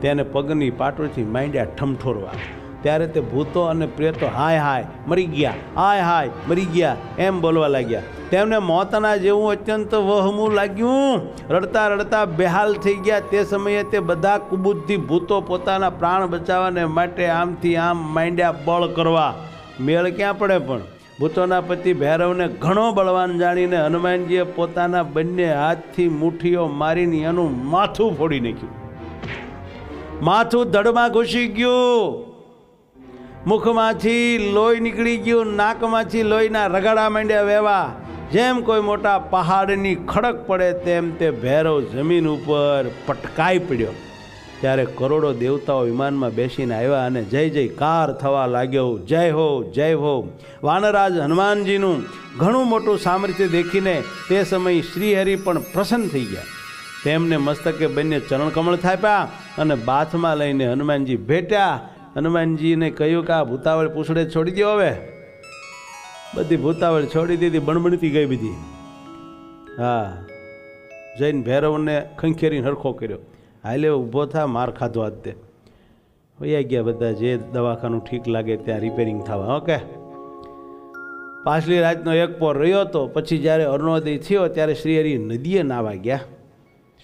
તેને પગની પાટોથી માંડ્યા ઠમઠોરવા. ત્યારે તે ભૂતો અને પ્રેતો હાય હાય મરી ગયા, હાય હાય મરી ગયા એમ બોલવા લાગ્યા. તેમને મોતના જેવું અત્યંત વહમું લાગ્યું. રડતા રડતા બેહાલ થઈ ગયા. તે સમયે તે બધા કુબુદ્ધિ ભૂતો પોતાના પ્રાણ બચાવવાને માટે આમથી આમ માંડ્યા બળ કરવા. મેળ ક્યાં પડે પણ? ભૂતોના પતિ ભૈરવને ઘણો બળવાન જાણીને હનુમાનજીએ પોતાના બંને હાથથી મુઠ્ઠીઓ મારીને એનું માથું ફોડી નાખ્યું. માથું ધડમાં ઘૂસી ગયું. મુખમાંથી લોહી નીકળી ગયું, નાકમાંથી લોહીના રગડા માંડ્યા વહેવા જેમ કોઈ મોટા પહાડની ખડક પડે તેમ તે ભૈરવ જમીન ઉપર પટકાઈ પડ્યો. ત્યારે કરોડો દેવતાઓ વિમાનમાં બેસીને આવ્યા અને જય જયકાર થવા લાગ્યો. જય હો જય હો. વાનરાજ હનુમાનજીનું ઘણું મોટું સામર્થ્ય દેખીને તે સમયે શ્રીહરિ પણ પ્રસન્ન થઈ ગયા. તેમને મસ્તકે બંને ચરણકમળ થાપ્યા અને બાથમાં લઈને હનુમાનજી ભેટ્યા હનુમાનજીને કહ્યું કે આ ભૂતાવળ પૂછડે છોડી દો હવે. બધી ભૂતાવળ છોડી દીધી, બણબણતી ગઈ બધી. હા. જઈને ભૈરવને ખંખેરીને હરખો કર્યો. હાલે ઊભો થા, માર ખાધો આજ તે. વયા ગયા બધા, જે દવાખાનું ઠીક લાગે ત્યાં રિપેરિંગ થવા, ઓકે? પાછલી રાતનો એક પોર રહ્યો હતો પછી જ્યારે અરુણોદય થયો, ત્યારે શ્રીહરિ નદીએ નાવા ગયા.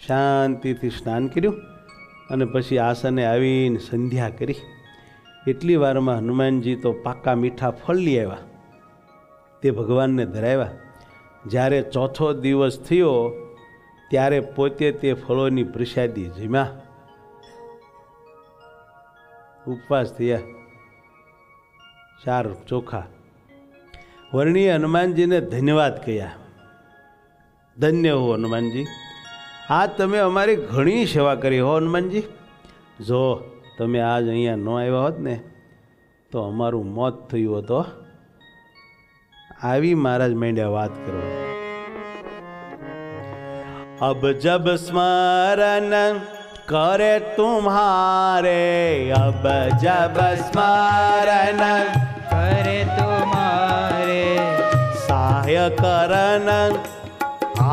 શાંતિથી સ્નાન કર્યું અને પછી આસને આવીને સંધ્યા કરી. એટલી વારમાં હનુમાનજી તો પાકા મીઠા ફળ લઈ આવ્યા. તે ભગવાનને ધરાવ્યા. જ્યારે ચોથો દિવસ થયો, ત્યારે પોતે તે ફળોની પ્રસાદી જમ્યા. ઉપવાસ થયા. ચાર ચોખા. વર્ણીએ હનુમાનજીને ધન્યવાદ કહ્યા ધન્ય હો હનુમાનજી. આ તમે અમારી ઘણી સેવા કરી હો હનુમાનજી. જો તમે આજ અહીંયા ન આવ્યા હોત ને, તો અમારું મોત થયું હતો આવી મહારાજ માંડ્યા વાત કરો અબ જબ સ્મરણ કરે તુમ્હારે, અબ જબ સ્મરણ કરે તુમ્હારે. સહાય કરન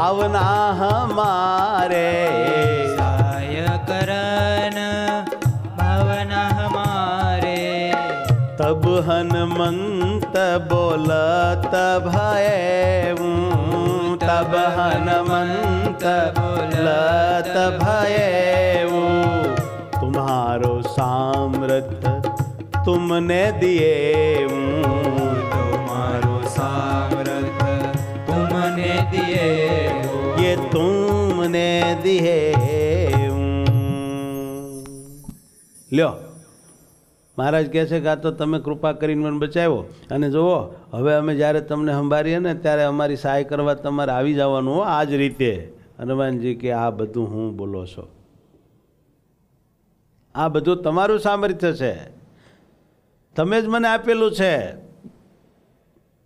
આવના હમારે. हनुमंत बोलत भय सब हनुमंत लत भयेऊ तुम्हारो सामर्थ तुमने दिए तुम्हारो सामर्थ तुमने दिए ये तुमने दिए લ્યો મહારાજ કહે છે કે આ તો તમે કૃપા કરીને મને બચાવ્યો અને જુઓ, હવે અમે જ્યારે તમને સંભાળીએ ને ત્યારે અમારી સહાય કરવા તમારે આવી જવાનું આ જ રીતે. હનુમાનજી કે આ બધું હું બોલો છો. આ બધું તમારું સામર્થ્ય છે. તમે જ મને આપેલું છે.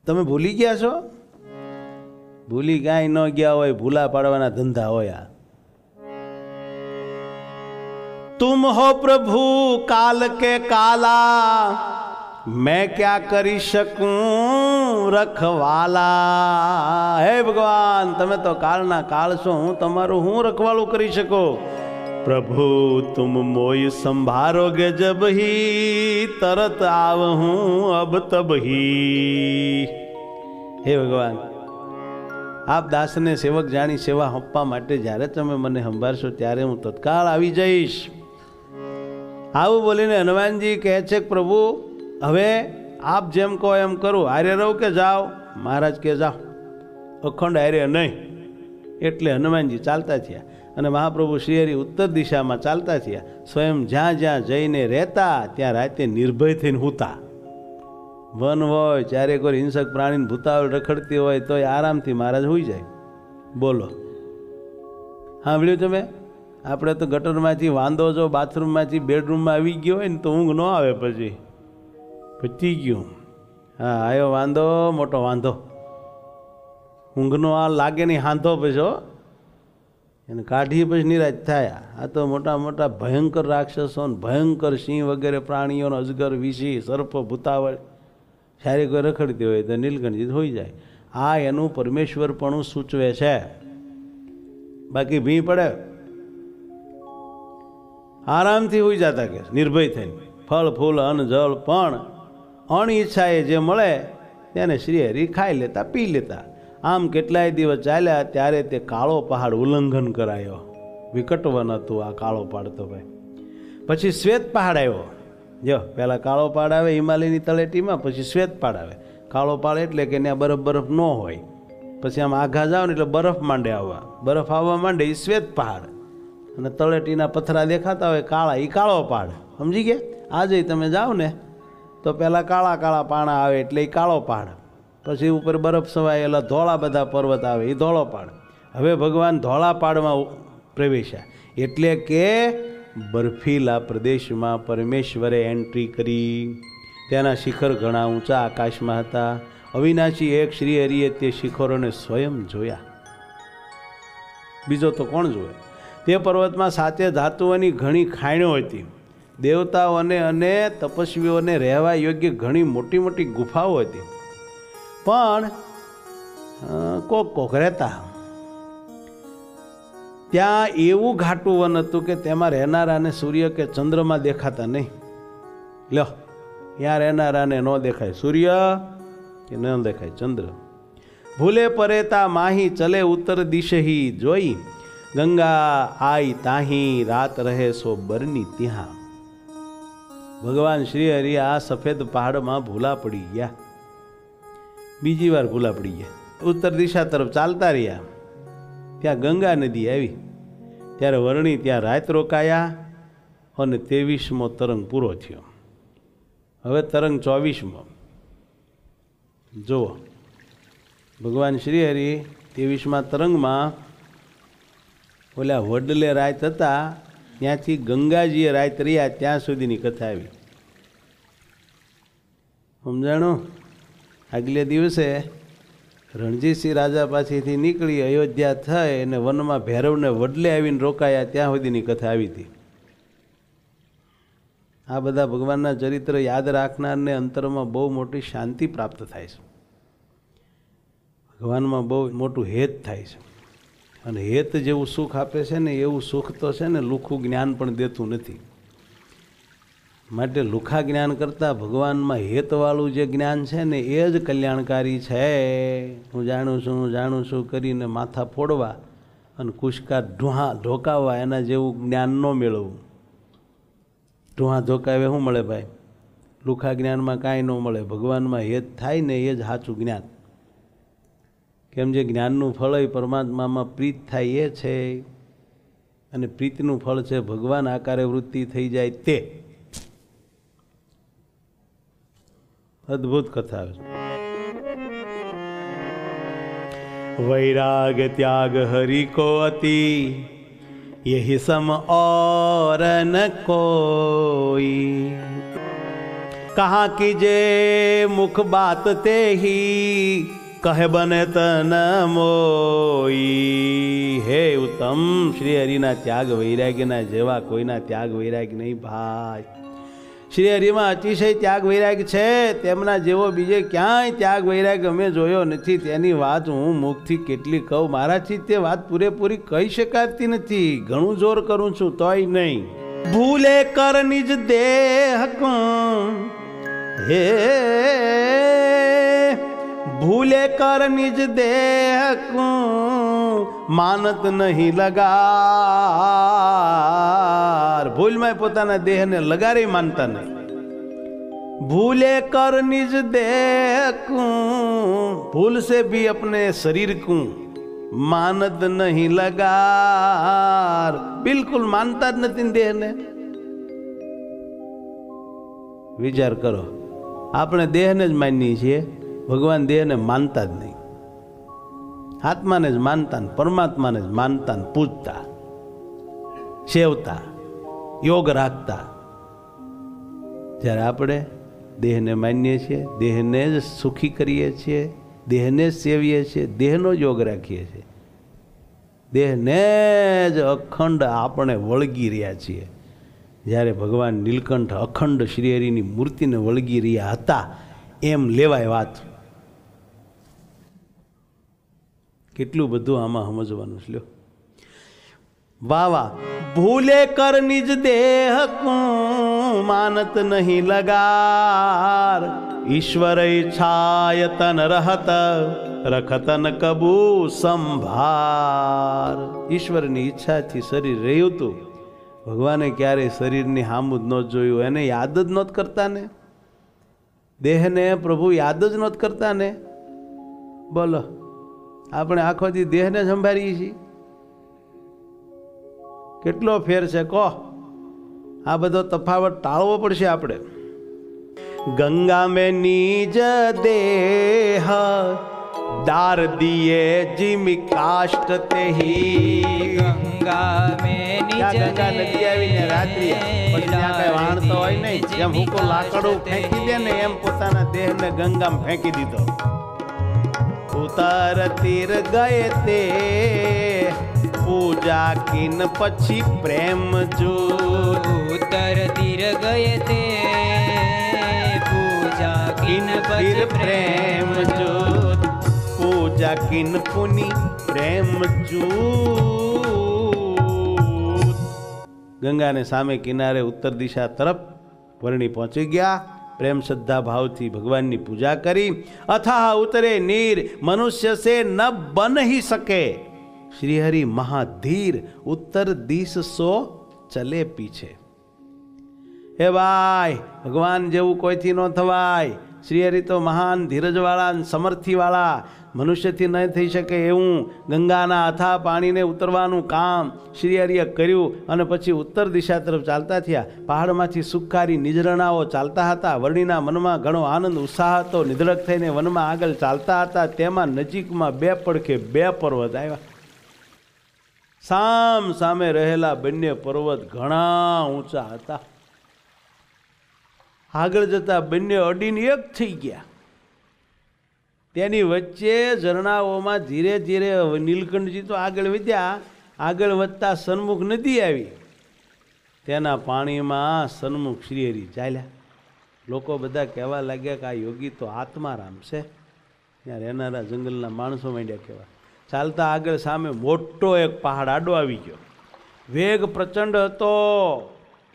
તમે ભૂલી ગયા છો? ભૂલી કાંઈ ન ગયા હોય, ભૂલા પાડવાના ધંધા હોય આ. तुम हो प्रभु काल के काला मैं क्या करी શકું રખવાલા હે ભગવાન તમે તો કાળના કાળ છો હું તમારું હું રખવાળું કરી શકો પ્રભુ તુમ મોય સંભારોગે જબ હી તરત આવ હું અબ તબ હી હે ભગવાન આપ દાસને સેવક જાણી સેવા આપવા માટે જ્યારે તમે મને સંભાળશો ત્યારે હું તત્કાળ આવી જઈશ આવું બોલીને હનુમાનજી કહે છે કે, પ્રભુ, હવે આપ જેમ કહો એમ કરું. હારે રહું કે જાઓ? મહારાજ કે, જાઓ. અખંડ હારે નહીં. એટલે હનુમાનજી ચાલતા થયા. અને મહાપ્રભુ શ્રીહરિ ઉત્તર દિશામાં ચાલતા થયા. સ્વયં જ્યાં જ્યાં જઈને રહેતા, ત્યાં રાતે નિર્ભય થઈને હૂતા. વન હોય, ચારે કોઈ હિંસક પ્રાણીને ભૂતાવળ રખડતી હોય તો આરામથી મહારાજ હોઈ જાય. બોલો. સાંભળ્યું તમે? આપણે તો ગટરમાંથી વાંધો જો બાથરૂમમાંથી બેડરૂમમાં આવી ગયો હોય ને તો ઊંઘ ન આવે પછી. પચી ગયું. હા આવ્યો વાંધો મોટો વાંધો ઊંઘનો આ લાગે નહીં, હાંધો પછી એને કાઢી પછી નિરાશ થાય. આ તો મોટા મોટા ભયંકર રાક્ષસો ભયંકર સિંહ વગેરે પ્રાણીઓનો અજગર, વિષી, સર્પ, ભૂતાવળ. સારી કોઈ રખડતી હોય તો નીલકંઠિત હોઈ જાય. આ એનું પરમેશ્વરપણું સૂચવે છે. બાકી ભી પડે. આરામથી હોઈ જતા કે નિર્ભય થઈને. ફળ, ફૂલ, અન્ન, જળ, પણ અણ ઈચ્છાએ જે મળે તેને શ્રીહરિ ખાઈ લેતા, પી લેતા. આમ કેટલાય દિવસ ચાલ્યા ત્યારે તે કાળો પહાડ ઉલ્લંઘન કરાયો. વિકટવન હતું આ કાળો પહાડ તો ભાઈ. પછી શ્વેત પહાડ આવ્યો. જો, પહેલાં કાળો પહાડ આવે હિમાલયની તળેટીમાં, પછી શ્વેત પહાડ આવે. કાળો પહાડ એટલે કે ત્યાં બરફ બરફ ન હોય. પછી આમ આઘા જાવ ને એટલે બરફ માંડે આવવા. બરફ આવવા માંડે એ શ્વેત પહાડ. અને તળેટીના પથરા દેખાતા હોય કાળા એ કાળો પાડ. સમજી ગયા? આજે તમે જાઓ ને, તો પહેલાં કાળા કાળા પાણા આવે એટલે એ કાળો પાડ. પછી ઉપર બરફ સવાયેલા ધોળા બધા પર્વત આવે એ ધોળો પાડ. હવે ભગવાન ધોળા પાડમાં પ્રવેશ્યા. એટલે કે બર્ફીલા પ્રદેશમાં પરમેશ્વરે એન્ટ્રી કરી. ત્યાંના શિખર ઘણા ઊંચા આકાશમાં હતા. અવિનાશી એક શ્રી હરિએ તે શિખરોને સ્વયં જોયા. બીજો તો કોણ જોવે? તે પર્વતમાં સાતે ધાતુઓની ઘણી ખાણો હતી. દેવતાઓને અને તપસ્વીઓને રહેવા યોગ્ય ઘણી મોટી મોટી ગુફાઓ હતી. પણ કોક કોક રહેતા. ત્યાં એવું ઘાટું વન હતું કે તેમાં રહેનારાને સૂર્ય કે ચંદ્રમાં દેખાતા નહીં. લ્યો ત્યાં રહેનારાને ન દેખાય. સૂર્ય કે ન દેખાય, ચંદ્ર. ભૂલે પરેતા માહી ચલે ઉત્તર દિશહી જોઈ. ગંગા આઈ તાહી રાત રહે સો બરની ત્યાં. ભગવાન શ્રી હરિ આ સફેદ પહાડમાં ભૂલા પડી ગયા. બીજી વાર ભૂલા પડી ગયા. ઉત્તર દિશા તરફ ચાલતા રહ્યા. ત્યાં ગંગા નદી આવી. ત્યારે વર્ણી ત્યાં રાત રોકાયા અને ત્રેવીસમો તરંગ પૂરો થયો. હવે તરંગ ચોવીસમો. જુઓ. ભગવાન શ્રી હરિ ત્રેવીસમાં તરંગમાં ઓલા વડલે રાત હતા, ત્યાંથી ગંગાજીએ રાત રહ્યા, ત્યાં સુધીની કથા આવી. સમજાણો? આગલે દિવસે રણજીતસિંહ રાજા પાસેથી નીકળી અયોધ્યા થઈ અને વનમાં ભૈરવને વડલે આવીને રોકાયા, ત્યાં સુધીની કથા આવી હતી. આ બધા ભગવાનના ચરિત્ર યાદ રાખનારને અંતરમાં બહુ મોટી શાંતિ પ્રાપ્ત થાય છે. ભગવાનમાં બહુ મોટું હેત થાય છે. અને હેત જેવું સુખ આપે છે ને એવું સુખ તો છે ને લુખું જ્ઞાન પણ દેતું નથી. માટે લુખા જ્ઞાન કરતાં ભગવાનમાં હેતવાળું જે જ્ઞાન છે ને એ જ કલ્યાણકારી છે. હું જાણું છું, હું જાણું છું કરીને માથા ફોડવા અને કુશકા ઢોહા ઢોકાવવા એના જેવું જ્ઞાન ન મેળવવું ઢોહા ધોકાવે શું મળે ભાઈ? લુખા જ્ઞાનમાં કાંઈ ન મળે. ભગવાનમાં હેત થાય ને એ જ સાચું જ્ઞાન. કેમ જે જ્ઞાનનું ફળ એ પરમાત્મામાં પ્રીત થાય એ છે. અને પ્રીતનું ફળ છે ભગવાન આકારે વૃત્તિ થઈ જાય તે. અદભુત કથા વૈરાગ ત્યાગ હરિ કો અતિ, યહી સમ ઓર ન કોઈ. કહા કીજે મુખ બાત તે હી કહે બને તન મોઈ. હે ઉત્તમ, શ્રી હરિના ત્યાગ વૈરાગ્યના જેવા કોઈના ત્યાગ વૈરાગ્ય નહીં ભાઈ. શ્રી હરિમાં અતિશય ત્યાગ વૈરાગ છે, તેમના જેવો બીજે ક્યાંય ત્યાગ વૈરાગ અમે જોયો નથી. તેની વાત હું મુખથી કેટલી કહું? મારાથી તે વાત પૂરેપૂરી કહી શકાતી નથી. ઘણું જોર કરું છું, તોય નહીં. ભૂલે કર નિજ દેહ હે ભૂલે કર નિજ દેહ માનત નહીં લગાર. ભૂલમાં પોતાના દેહને લગારે માનતા નહીં. ભૂલે કર નિજ દેહ ભૂલ સે ભી અપને શરીર કું, માનત નહીં લગાર. બિલકુલ માનતા જ નથી દેહને. વિચાર કરો, આપણે દેહને જ માનીએ છીએ. ભગવાન દેહને માનતા જ નહીં. આત્માને જ માનતા ને પરમાત્માને જ માનતા ને પૂજતા, સેવતા, યોગ રાખતા. જ્યારે આપણે દેહને માનીએ છીએ, દેહને જ સુખી કરીએ છીએ, દેહને જ સેવીએ છીએ, દેહનો જ યોગ રાખીએ છીએ. દેહને જ અખંડ આપણે વળગી રહ્યા છીએ. જ્યારે ભગવાન નીલકંઠ અખંડ શ્રીહરિની મૂર્તિને વળગી રહ્યા હતા, એમ લેવાય વાત. કેટલું બધું આમાં સમજવાનું છે વાહ ભૂલે કર નિજ દેહ કું, માનત નહીં લગાર. ઈશ્વર છાય તન રહત, રખતન કબુ સંભાર. ઈશ્વરની ઈચ્છાથી શરીર રહ્યું હતું ભગવાને ક્યારેય શરીરની હામું જ ન જોયું, એને યાદ જ નહોત કરતા ને દેહને પ્રભુ યાદ જ નહોત કરતા ને બોલો. આપણે આખો દી દેહને સંભાળીએ છીએ. કેટલો ફેર છે કહો. આ બધો તફાવત ટાળવો પડશે આપણે. ગંગા મે નીજ દેહ દાર દિયે જીમી કાષ્ટ તેહી. ગંગા મેં નિજ ગંગા નદી આવીને રાત્રિ પછી ત્યાં કઈ વાણતો હોય નહીં. જેમ હુકો લાકડું ફેંકી દે ને એમ પોતાના દેહને ગંગામાં ફેંકી દીધો. ઉતાર તીર ગયે તે પૂજા કિન પછી પ્રેમ જો ઉત્તર તીર ગયે તે પૂજા કિન પછી પ્રેમ જો પૂજા કિન પુની પ્રેમ જો ગંગાને સામે કિનારે ઉત્તર દિશા તરફ વર્ણી પહોંચી ગયા પ્રેમ શ્રદ્ધા ભાવથી ભગવાનની પૂજા કરી અથા ઉતરે નીર, મનુષ્ય સે ન બન હી શકે. શ્રીહરિ મહાધીર, ઉત્તર દિશ સો ચલે પીછે. હે ભાઈ, ભગવાન જેવું કોઈથી ન થવાય. શ્રીહરિ તો મહાન ધીરજવાળા સમર્થિવાળા. મનુષ્યથી ન થઈ શકે એવું ગંગાના અથા પાણીને ઉતરવાનું કામ શ્રીહરિએ કર્યું અને પછી ઉત્તર દિશા તરફ ચાલતા થયા. પહાડમાંથી સુખારી નિજરણાઓ ચાલતા હતા. વર્ણિના મનમાં ઘણો આનંદ, ઉત્સાહ હતો. નિદ્રક થઈને વનમાં આગળ ચાલતા હતા. તેમાં નજીકમાં બે પડખે બે પર્વત આવ્યા. સામ સામે રહેલા બંને પર્વત ઘણા ઊંચા હતા. આગળ જતા બંને અડીને એક થઈ ગયા. તેની વચ્ચે ઝરણાઓમાં ધીરે ધીરે નીલકંઠજી તો આગળ વધ્યા, આગળ વધતા સન્મુખ નદી આવી. તેના પાણીમાં સન્મુખ શ્રીહરિ ચાલ્યા. લોકો બધા કહેવા લાગ્યા કે આ યોગી તો આત્મારામ છે. ત્યાં રહેનારા જંગલના માણસો માંડ્યા કહેવા. ચાલતા આગળ સામે મોટો એક પહાડ આડો આવી ગયો. વેગ પ્રચંડ હતો.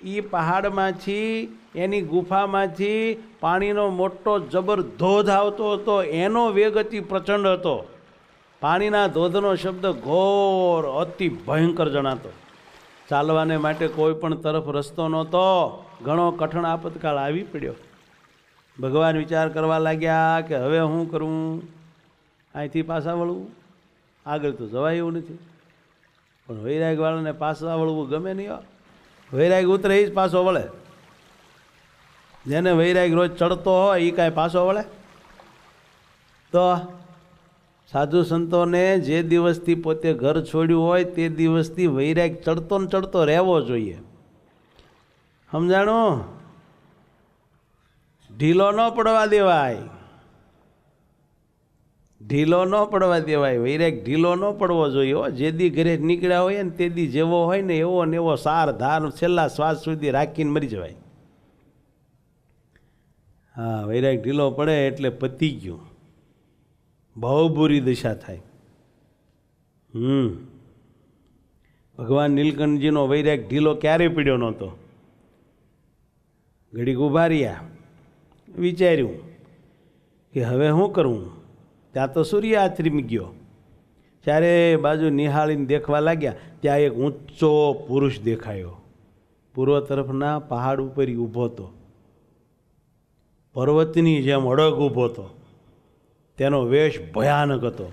એ પહાડમાંથી, એની ગુફામાંથી પાણીનો મોટો જબર ધોધ આવતો હતો. એનો વેગ અતિ પ્રચંડ હતો. પાણીના ધોધનો શબ્દ ઘોર, અતિ ભયંકર જણાતો. ચાલવાને માટે કોઈ પણ તરફ રસ્તો નહોતો. ઘણો કઠણ આપતકાળ આવી પડ્યો. ભગવાન વિચાર કરવા લાગ્યા કે હવે હું કરું? અહીંથી પાછા વળવું? આગળ તો જવાય એવું નથી. પણ વૈરાગવાળાને પાછા વળવું ગમે નહીં. વૈરાગ ઉતરે એ જ પાછો વળે. જેને વૈરાગ રોજ ચડતો હોય એ કાંઈ પાછો વળે. તો સાધુ સંતોને જે દિવસથી પોતે ઘર છોડ્યું હોય તે દિવસથી વૈરાગ ચડતો ને ચડતો રહેવો જોઈએ. સમજાણું? ઢીલો ન પડવા દેવાય. ઢીલો ન પડવા દેવાય, વૈરાગ ઢીલો ન પડવો જોઈએ હો. જે દી ઘરે નીકળ્યા હોય ને તે દી જેવો હોય ને એવો ને એવો સાર ધાર છેલ્લા શ્વાસ સુધી રાખીને મરી જવાય. હા, વૈરાગ ઢીલો પડે એટલે પતી ગયું. બહુ બુરી દશા થાય. હમ. ભગવાન નીલકંઠજીનો વૈરાગ ઢીલો ક્યારેય પીડ્યો નહોતો? ઘડીક ઊભા રહ્યા. વિચાર્યું કે હવે શું કરવું ત્યાં તો સૂર્ય આથરીમી ગયો. ત્યારે બાજુ નિહાળીને દેખવા લાગ્યા, ત્યાં એક ઊંચો પુરુષ દેખાયો. પૂર્વ તરફના પહાડ ઉપર ઊભો હતો. પર્વતની જેમ અડગ ઊભો હતો. તેનો વેશ ભયાનક હતો.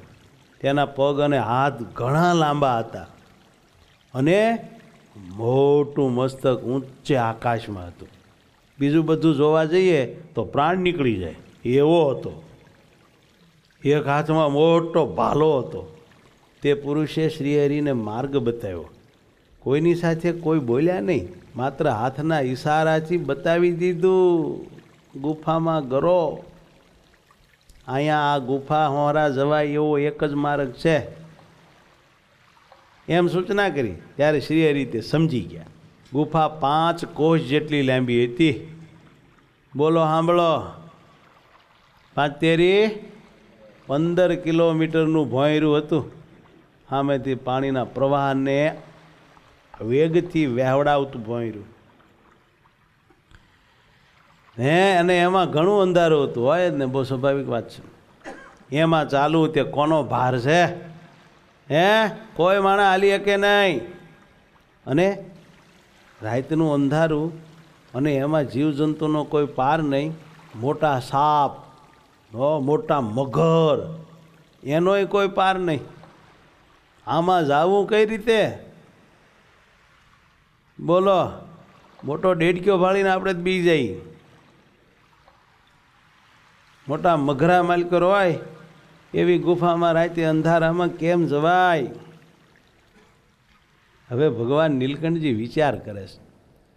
તેના પગ અને હાથ ઘણા લાંબા હતા. અને મોટું મસ્તક ઊંચે આકાશમાં હતું. બીજું બધું જોવા જઈએ તો પ્રાણ નીકળી જાય. એવો હતો. એક હાથમાં મોટો ભાલો હતો. તે પુરુષે શ્રીહરિને માર્ગ બતાવ્યો. કોઈની સાથે કોઈ બોલ્યા નહીં, માત્ર હાથના ઈશારાથી બતાવી દીધું, ગુફામાં ગરો. અહીંયા આ ગુફા હોરા જવાય એવો એક જ માર્ગ છે. એમ સૂચના કરી, ત્યારે શ્રીહરિ તે સમજી ગયા. ગુફા પાંચ કોષ જેટલી લાંબી હતી. બોલો, સાંભળો. પાંચ તેરી પંદર કિલોમીટરનું ભોંયરું હતું. સામેથી પાણીના પ્રવાહને વેગથી વહેવડાવતું ભોંયરું. હે, અને એમાં ઘણું અંધારું હતું. હોય જ ને, બહુ સ્વાભાવિક વાત છે. એમાં ચાલુ તે કોનો ભાર છે? હે, કોઈ માણસ હાલી શકે નહીં. અને રાતનું અંધારું, અને એમાં જીવજંતુનો કોઈ પાર નહીં. મોટા સાપ મોટા મગર. એનોય કોઈ પાર નહીં. આમાં જાવું કઈ રીતે? બોલો, મોટો ડેડક્યો ભાળીને આપણે બી જઈએ. મોટા મઘરા માલકર હોય એવી ગુફામાં રાતે અંધારામાં કેમ જવાય? હવે ભગવાન નીલકંઠજી વિચાર કરે છે.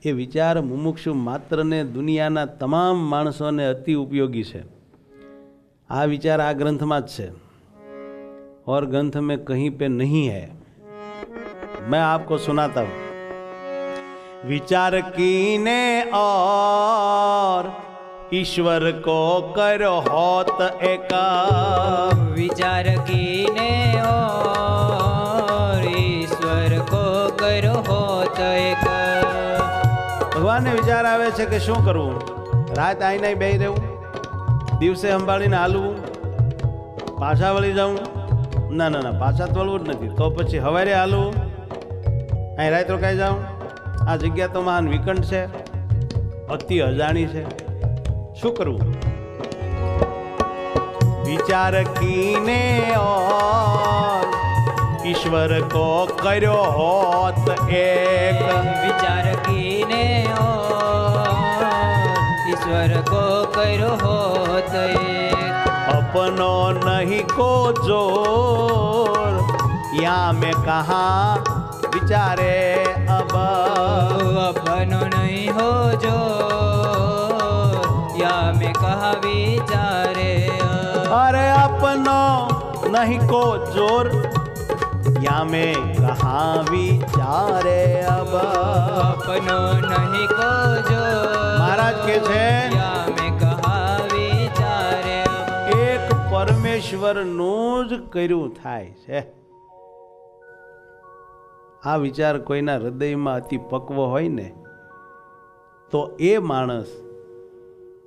એ વિચાર મુમુક્ષુ માત્રને દુનિયાના તમામ માણસોને અતિ ઉપયોગી છે. આ વિચાર આ ગ્રંથમાં જ છે और ग्रंथ में कहीं पे नहीं है मैं आपको सुनाता हूं विचार कीने और ईश्वर को करो होत एक विचार कीने और ईश्वर को करो होत एक ભગવાનને વિચાર આવે છે કે શું કરવું રાત આઈને બેહી રહેવું દિવસે સંભાળીને હાલવું, પાછા વળી જવું? ના ના ના, પાછા તો વળવું જ નથી. તો પછી હવારે હાલવું, અહીં રાત રોકાઈ જાઉં? આ જગ્યા તો મહાન વિકંડ છે, અતિ અજાણી છે. શું કરવું? વિચાર કીને ઈશ્વર કો કર્યો હોત એક. વિચાર કીને ઓ ईश्वर को करो होत अपनो नहीं को ज़ोर। या मैं कहा विचारे अब। अपनो नहीं हो जो या मैं कहा विचारे अरे अपनो नहीं को ज़ोर। या मैं कहा विचारे अब अपनो नहीं को जो महाराज के છે या मैं कहा विचारे એક પરમેશ્વરનું જ કર્યું થાય છે આ વિચાર કોઈના હૃદયમાં અતિ પક્વ હોય ને તો એ માણસ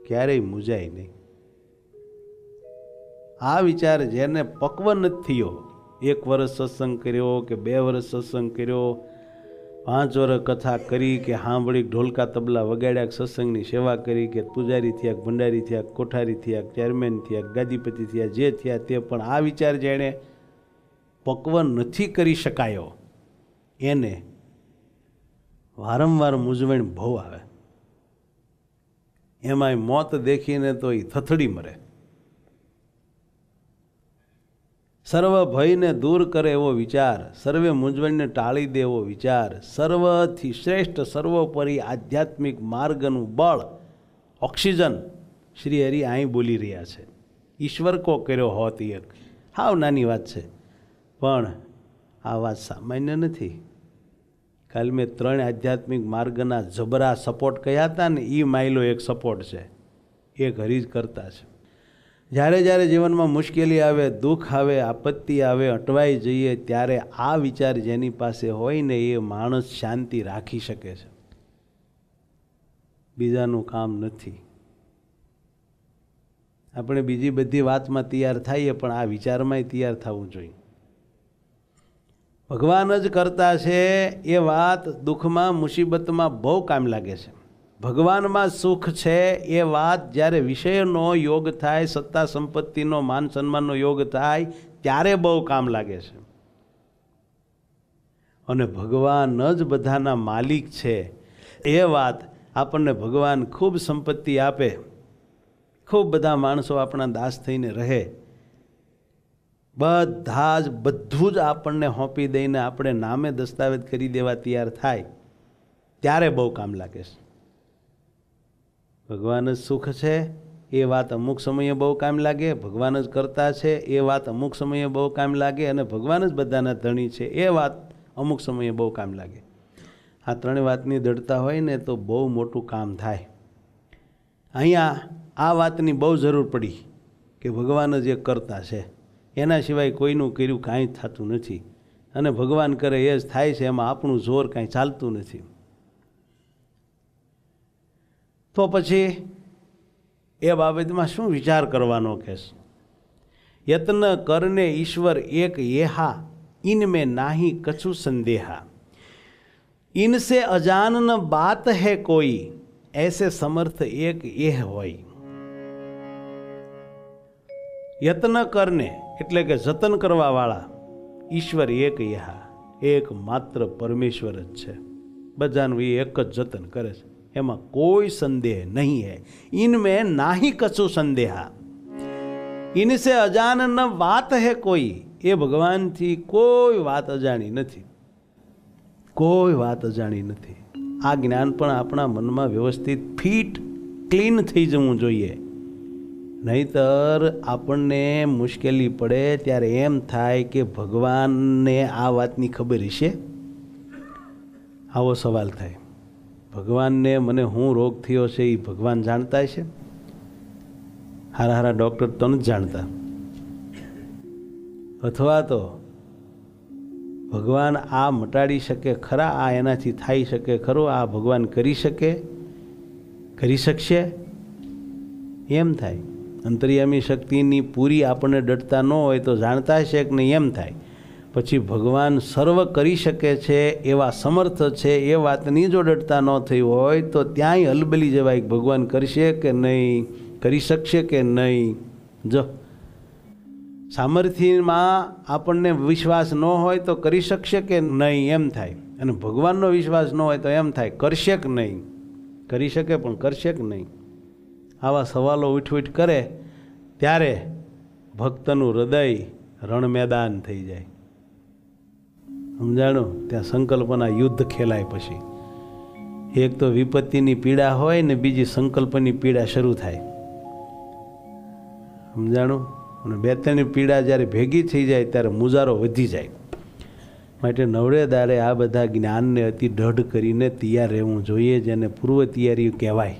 ક્યારેય મૂજાય નહીં આ વિચાર જેને પક્વ નથી થયો એક વર્ષ સત્સંગ કર્યો કે બે વર્ષ સત્સંગ કર્યો. પાંચ વર્ષ કથા કરી કે સાંભળી ઢોલકા તબલા વગાડ્યા સત્સંગની સેવા કરી કે પૂજારી થયા ભંડારી થયા કોઠારી થયા ચેરમેન થયા ગાદીપતિ થયા, જે થયા તે પણ આ વિચાર જેણે પકવ નથી કરી શકાયો. એને વારંવાર મૂંઝવણ બહુ આવે. એમાંય મોત દેખીને તો એ થથડી મરે. સર્વ ભયને દૂર કરે એવો વિચાર, સર્વે મૂંઝવણને ટાળી દે એવો વિચાર, સર્વથી શ્રેષ્ઠ, સર્વોપરી આધ્યાત્મિક માર્ગનું બળ, ઓક્સિજન. શ્રી હરિ અહીં બોલી રહ્યા છે. ઈશ્વર કો કર્યો હોત એક. હાવ નાની વાત છે. પણ આ વાત સામાન્ય નથી. કાલ મેં ત્રણ આધ્યાત્મિક માર્ગના જબરા સપોર્ટ કયા હતા ને એ માઇલો એક સપોર્ટ છે. એક ઘરી જ કરતા છે. જ્યારે જ્યારે જીવનમાં મુશ્કેલી આવે, દુઃખ આવે, આપત્તિ આવે, અટવાઈ જઈએ, ત્યારે આ વિચાર જેની પાસે હોય ને એ માણસ શાંતિ રાખી શકે છે. બીજાનું કામ નથી. આપણે બીજી બધી વાતમાં તૈયાર થઈએ પણ આ વિચારમાંય તૈયાર થવું જોઈએ. ભગવાન જ કરતા છે એ વાત દુઃખમાં, મુસીબતમાં બહુ કામ લાગે છે. ભગવાનમાં સુખ છે એ વાત જ્યારે વિષયનો યોગ થાય, સત્તા સંપત્તિનો માન સન્માનનો યોગ થાય, ત્યારે બહુ કામ લાગે છે. અને ભગવાન જ બધાના માલિક છે. એ વાત આપણને ભગવાન ખૂબ સંપત્તિ આપે. ખૂબ બધા માણસો આપણા દાસ થઈને રહે. બધા જ, બધું જ આપણને હોંપી દઈને આપણે નામે દસ્તાવેજ કરી દેવા તૈયાર થાય. ત્યારે બહુ કામ લાગે છે. ભગવાન જ સુખ છે, એ વાત અમુક સમયે બહુ કામ લાગે, ભગવાન જ કરતા છે, એ વાત અમુક સમયે બહુ કામ લાગે અને ભગવાન જ બધાના ધણી છે, એ વાત અમુક સમયે બહુ કામ લાગે. આ ત્રણેય વાતની દડતા હોય ને તો બહુ મોટું કામ થાય. અહીંયા આ વાતની બહુ જરૂર પડી કે ભગવાન જ એ કરતા છે. એના સિવાય કોઈનું કર્યું કાંઈ થતું નથી. અને ભગવાન કરે એ જ થાય છે, એમાં આપણું જોર કાંઈ ચાલતું નથી. તો પછી એ બાબતમાં શું વિચાર કરવાનો કહેશ? યત્ન કરને ઈશ્વર એક યેહા ઇનમે નાહી કછુ સંદેહા. ઇનસે અજાનન બાત હે કોઈ, એસે સમર્થ એક એ હોય. યત્ન કરને, એટલે કે જતન કરવાવાળા, ઈશ્વર એક યહા, એક માત્ર પરમેશ્વર જ છે. બધાનું એ એક જ જતન કરે છે. એમાં કોઈ સંદેહ નહીં હે. ઇનમે નાહી કશું સંદેહા. ઇનસે અજાનન વાત હે કોઈ, એ ભગવાનથી કોઈ વાત અજાણી નથી. કોઈ વાત અજાણી નથી. આ જ્ઞાન પણ આપણા મનમાં વ્યવસ્થિત, ફિટ, ક્લીન થઈ જવું જોઈએ. નહીતર આપણને મુશ્કેલી પડે ત્યારે એમ થાય કે ભગવાનને આ વાતની ખબર હશે? આવો સવાલ થાય. ભગવાનને મને હું રોગ થયો છે એ ભગવાન જાણતા છે હારા હારા ડૉક્ટર તો નથી જાણતા. અથવા તો ભગવાન આ મટાડી શકે, ખરા આ એનાથી થઈ શકે, ખરો આ ભગવાન કરી શકે? કરી શકશે? એમ થાય. અંતરિયામી શક્તિની પૂરી આપણને ડરતા ન હોય તો જાણતા છે કે નહીં એમ થાય. પછી ભગવાન સર્વ કરી શકે છે, એવા સમર્થ છે, એ વાતની જો ડરતા ન થઈ હોય, તો ત્યાંય હલબલી જવાય ભગવાન કરશે કે નહીં, કરી શકશે કે નહીં? જો. સામર્થ્યમાં આપણને વિશ્વાસ ન હોય તો કરી શકશે કે નહીં, એમ થાય. અને ભગવાનનો વિશ્વાસ ન હોય તો એમ થાય, કરશે કે નહીં? કરી શકે પણ કરશે કે નહીં? આવા સવાલો ઉઠ ઉઠ કરે, ત્યારે ભક્તનું હૃદય રણ મેદાન થઈ જાય. સમજાણું? ત્યાં સંકલ્પના યુદ્ધ ખેલાય પછી. એક તો વિપત્તિની પીડા હોય ને બીજી સંકલ્પની પીડા શરૂ થાય. સમજાણું? અને બે ત્રણ પીડા જ્યારે ભેગી થઈ જાય ત્યારે મુજારો વધી જાય. માટે નવરે દાડે આ બધા જ્ઞાનને અતિ દઢ કરીને તૈયાર રહેવું જોઈએ, જેને પૂર્વ તૈયારી કહેવાય.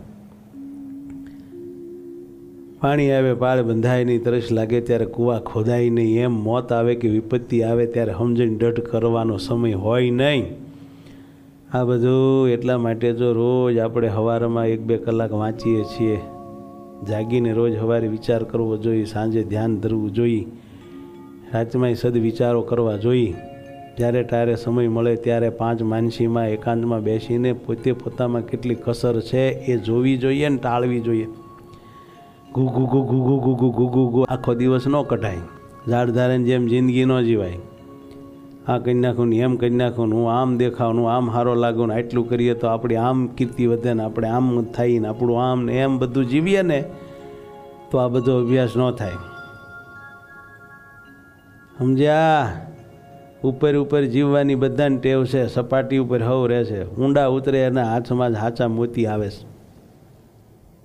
પાણી આવે, પાળ બંધાય નહીં, તરસ લાગે ત્યારે કૂવા ખોદાય નહીં. એમ મોત આવે કે વિપત્તિ આવે ત્યારે સમજણ દઢ કરવાનો સમય હોય નહીં. આ બધું એટલા માટે જો રોજ આપણે સવારમાં એક બે કલાક વાંચીએ છીએ, જાગીને રોજ સવારે વિચાર કરવો જોઈએ, સાંજે ધ્યાન ધરવું જોઈએ, રાતમાં સદવિચારો કરવા જોઈએ. જ્યારે તારે સમય મળે ત્યારે પાંચ માનસીમાં એકાંતમાં બેસીને પોતે પોતામાં કેટલી કસર છે એ જોવી જોઈએ ને ટાળવી જોઈએ. ઘૂઘુ ઘૂઘુ ઘૂઘુ ઘૂઘુ ઘૂઘુ આખો દિવસ ન કટાય ઝાડ ધારે જેમ જિંદગી ન જીવાય. આ કરી નાખું ને એમ કરી નાખું હું આમ દેખાવ હું આમ સારો લાગુ ને આટલું કરીએ તો આપણી આમ કીર્તિ વધે ને આપણે આમ થાય ને આપણું આમ ને એમ બધું જીવીએ ને તો આ બધો અભ્યાસ ન થાય. સમજ્યા? ઉપર ઉપર જીવવાની બધાને ટેવ છે, સપાટી ઉપર હવ રહેશે ઊંડા ઉતરે એના હાથમાં જ હાચા મોતી આવે છે.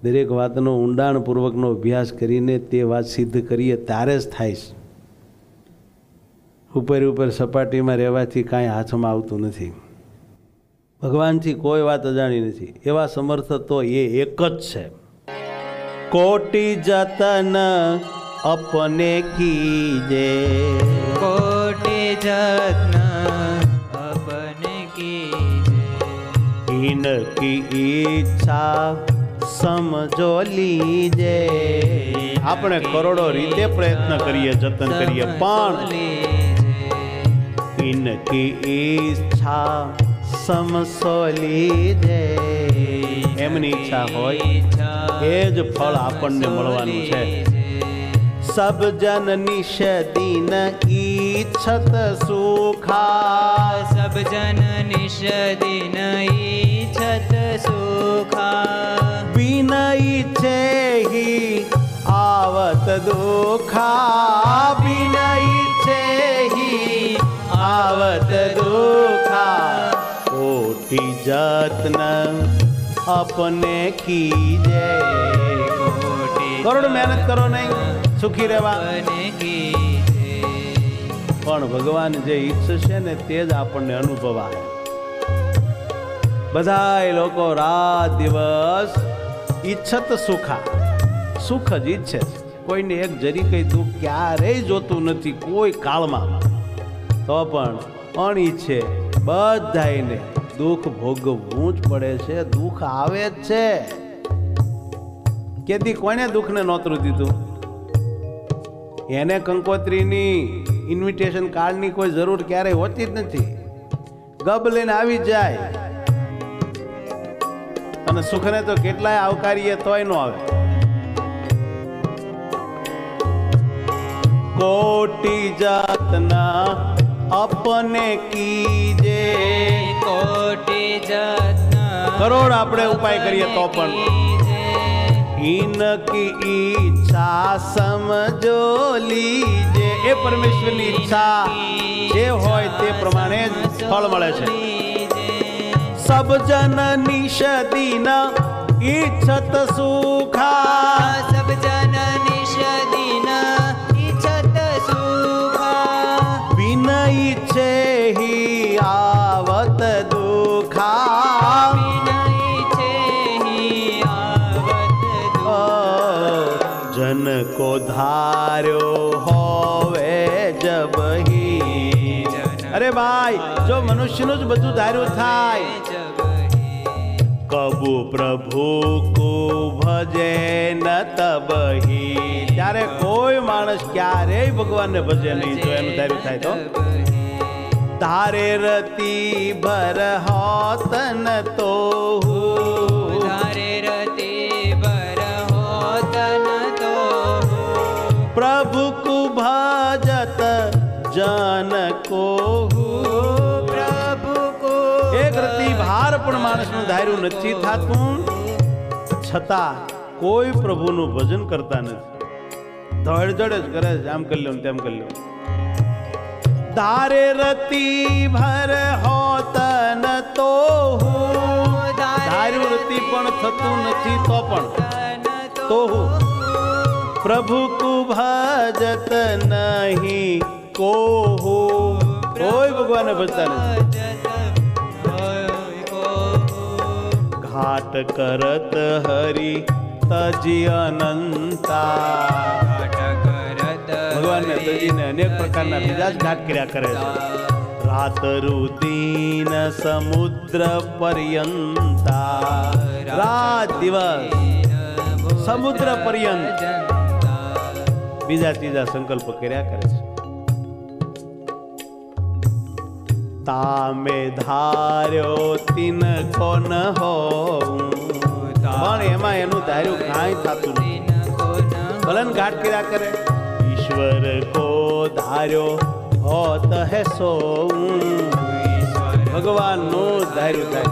દરેક વાતનો ઊંડાણપૂર્વકનો અભ્યાસ કરીને તે વાત સિદ્ધ કરીએ ત્યારે જ થાય છે. ઉપર ઉપર સપાટીમાં રહેવાથી કાંઈ હાથમાં આવતું નથી. ભગવાનથી કોઈ વાત અજાણી નથી. એવા સમર્થ તો એ એક જ છે. કોટી જતન અપને કીજે. કોટી જતન અપને कीजे ઇનકી ઈચ્છા સમજો લીજે. આપણે કરોડો રીતે પ્રયત્ન કરીએ જતન કરીએ પણ ઇનકી ઈચ્છા સમસો લીજે. એમની ઈચ્છા હોય એ જ ફળ આપણને મળવાનું છે. સબ જન નિષદીન इच्छत सुखा। सब जन निष इच्छत सुखा। बिनई ही आवत दुखा। बिनई ही आवत दुखा। कोटि जत्न अपने कीजे। कोटि करोड़ मेहनत करो नहीं सुखी रहवा। की પણ ભગવાન જે ઈચ્છશે ને તે જ આપણને અનુભવાય. બધા લોકો રાત દિવસ ઈચ્છત સુખા. સુખ જ ઈચ્છે છે. કોઈને એક જરી કઈ દુઃખ ક્યારેય જોતું નથી, કોઈ કાળમાં. તો પણ અણઈચ્છે બધાને દુઃખ ભોગવવું જ પડે છે, દુઃખ આવે જ છે. કેદી કોને દુઃખને નોતરું દીધું? એને કંકોત્રીની ઇન્વિટેશન કાર્ડની કોઈ જરૂર ક્યારેય હોતી જ નથી. ગબ લઈને આવી જાય. અને સુખને તો કેટલાય આવકારીએ તોય ન આવે. કોટી જાતના અપને કીજે. કોટી જાતના કરોડ આપણે ઉપાય કરીએ તો પણ. ઇનકી ઈચ્છા સમજો લીજે એ પરમેશ્વરની ઈચ્છા જે હોય તે પ્રમાણે જ ફળ મળે છે સબ જન નિષદીન ઈચ્છત સુખા સબ જન કો ધાર્યો હોવે જબહી અરે ભાઈ, જો મનુષ્યનું જ બધું ધાર્યું થાય. કબુ પ્રભુ કો ભજે ન તબહી ત્યારે કોઈ માણસ ક્યારેય ભગવાનને ભજે નહીં, જો એનું ધાર્યું થાય તો. તારે રતી ભર હોતન તો धारे કુ ભજત જન કો प्रभु को એક રતી ભાર પણ માણસનું ધાર્યું નથી થાતું છતાં કોઈ પ્રભુનું ભજન કરતા નથી ધડ જ કરે છે આમ કરી લો ને તેમ કરી લો ધારે રતી ભર હોતન તો ધાર્યું રતી પણ થતું નથી તો પણ તો હું પ્રભુ કુ ભજત નહીં કોહુ. કોઈ ભગવાન ભજતા નથી ઘાટ કરત હરી તજી અનંતા. ભગવાનને તજીને અનેક પ્રકારના બીજા જ ઘાટ કર્યા કરે છે. રાતરુદીન સમુદ્ર પર્યંતા. રાત દિવસ સમુદ્ર પર્યંત. બીજા ત્રીજા સંકલ્પ કર્યા કરે છે. તામે ધાર્યો તિન કોન હો પણ એમાં એનું ધાર્યું કાંઈ થતું નથી. ભલન ઘાટ કર્યા કરે. ઈશ્વર કો ધાર્યો હોત હે સો ભગવાનનું ધાર્યું થાય.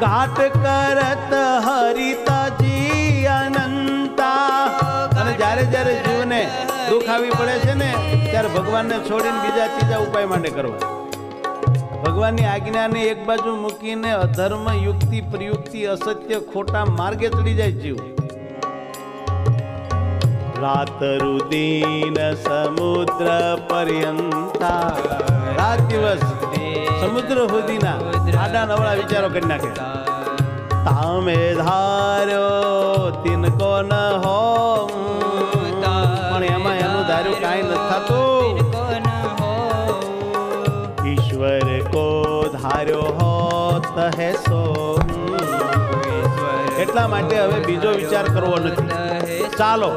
ઘાટ કરત હરિતાજી જ્યારે જ્યારે જીવને દુઃખ આવી પડે છે ને, ત્યારે ભગવાનને છોડીને બીજા ત્રીજા ઉપાય માટે કરવા. ભગવાનની આજ્ઞાને એક બાજુ મૂકીને અધર્મ, યુક્તિ, પ્રયુક્તિ, અસત્ય ખોટા માર્ગે ચડી જાય જીવ. રાત રુદીન સમુદ્ર પર્યંતા. રાત દિવસ સમુદ્ર સુધીના આડા નવળા વિચારો કરી નાખે. તામે ધાર્યો તિનકો ન હો હોત હે સો એટલા માટે હવે બીજો વિચાર કરવો નથી. ચાલો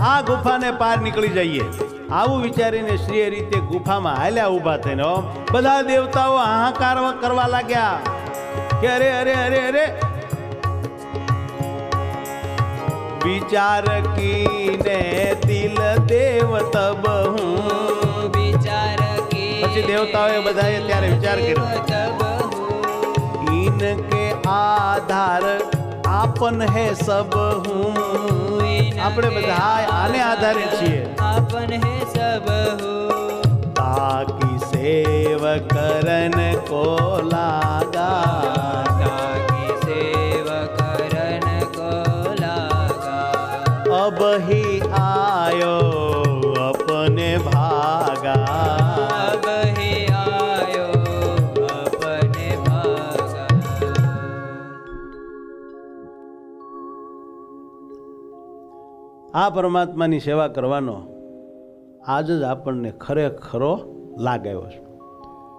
આ ગુફાને પાર નીકળી જઈએ. આવું વિચારીને શ્રી એ રીતે ગુફામાં હાલ્યા ઊભા થઈને. બધા દેવતાઓ હાહાકાર કરવા લાગ્યા. કે અરે અરે અરે અરે. વિચાર કીને દિલ દેવ તબ હું. વિચાર પછી દેવતાઓએ બધાએ ત્યારે વિચાર કર્યો. ઇનકે આધાર આપન હે સબ હું આપણે બધા આને આધારે છીએ આપન હે સબ તાકી સેવ કરન કો લાગા આ પરમાત્માની સેવા કરવાનો આજ જ આપણને ખરેખરો લાગ આવ્યો છે.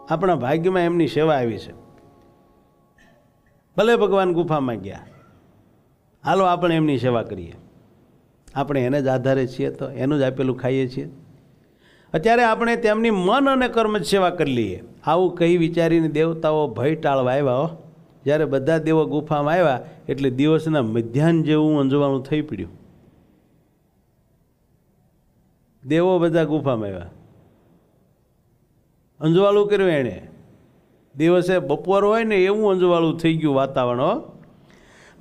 આપણા ભાગ્યમાં એમની સેવા આવી છે. ભલે ભગવાન ગુફામાં ગયા. હાલો આપણે એમની સેવા કરીએ. આપણે એને જ આધારે છીએ તો એનું જ આપેલું ખાઈએ છીએ. અત્યારે આપણે તેમની મન અને કર્મ જ સેવા કરી લઈએ. આવું કહી વિચારીને દેવતાઓ ભય ટાળવા આવ્યા હો. જ્યારે બધા દેવો ગુફામાં આવ્યા, એટલે દિવસના મધ્યાહન જેવું અંજવાનું થઈ પડ્યું. દેવો બધા ગુફામાં આવ્યા. અંજવાળું કર્યું એણે. દિવસે બપોર હોય ને એવું અંજવાળું થઈ ગયું વાતાવરણ.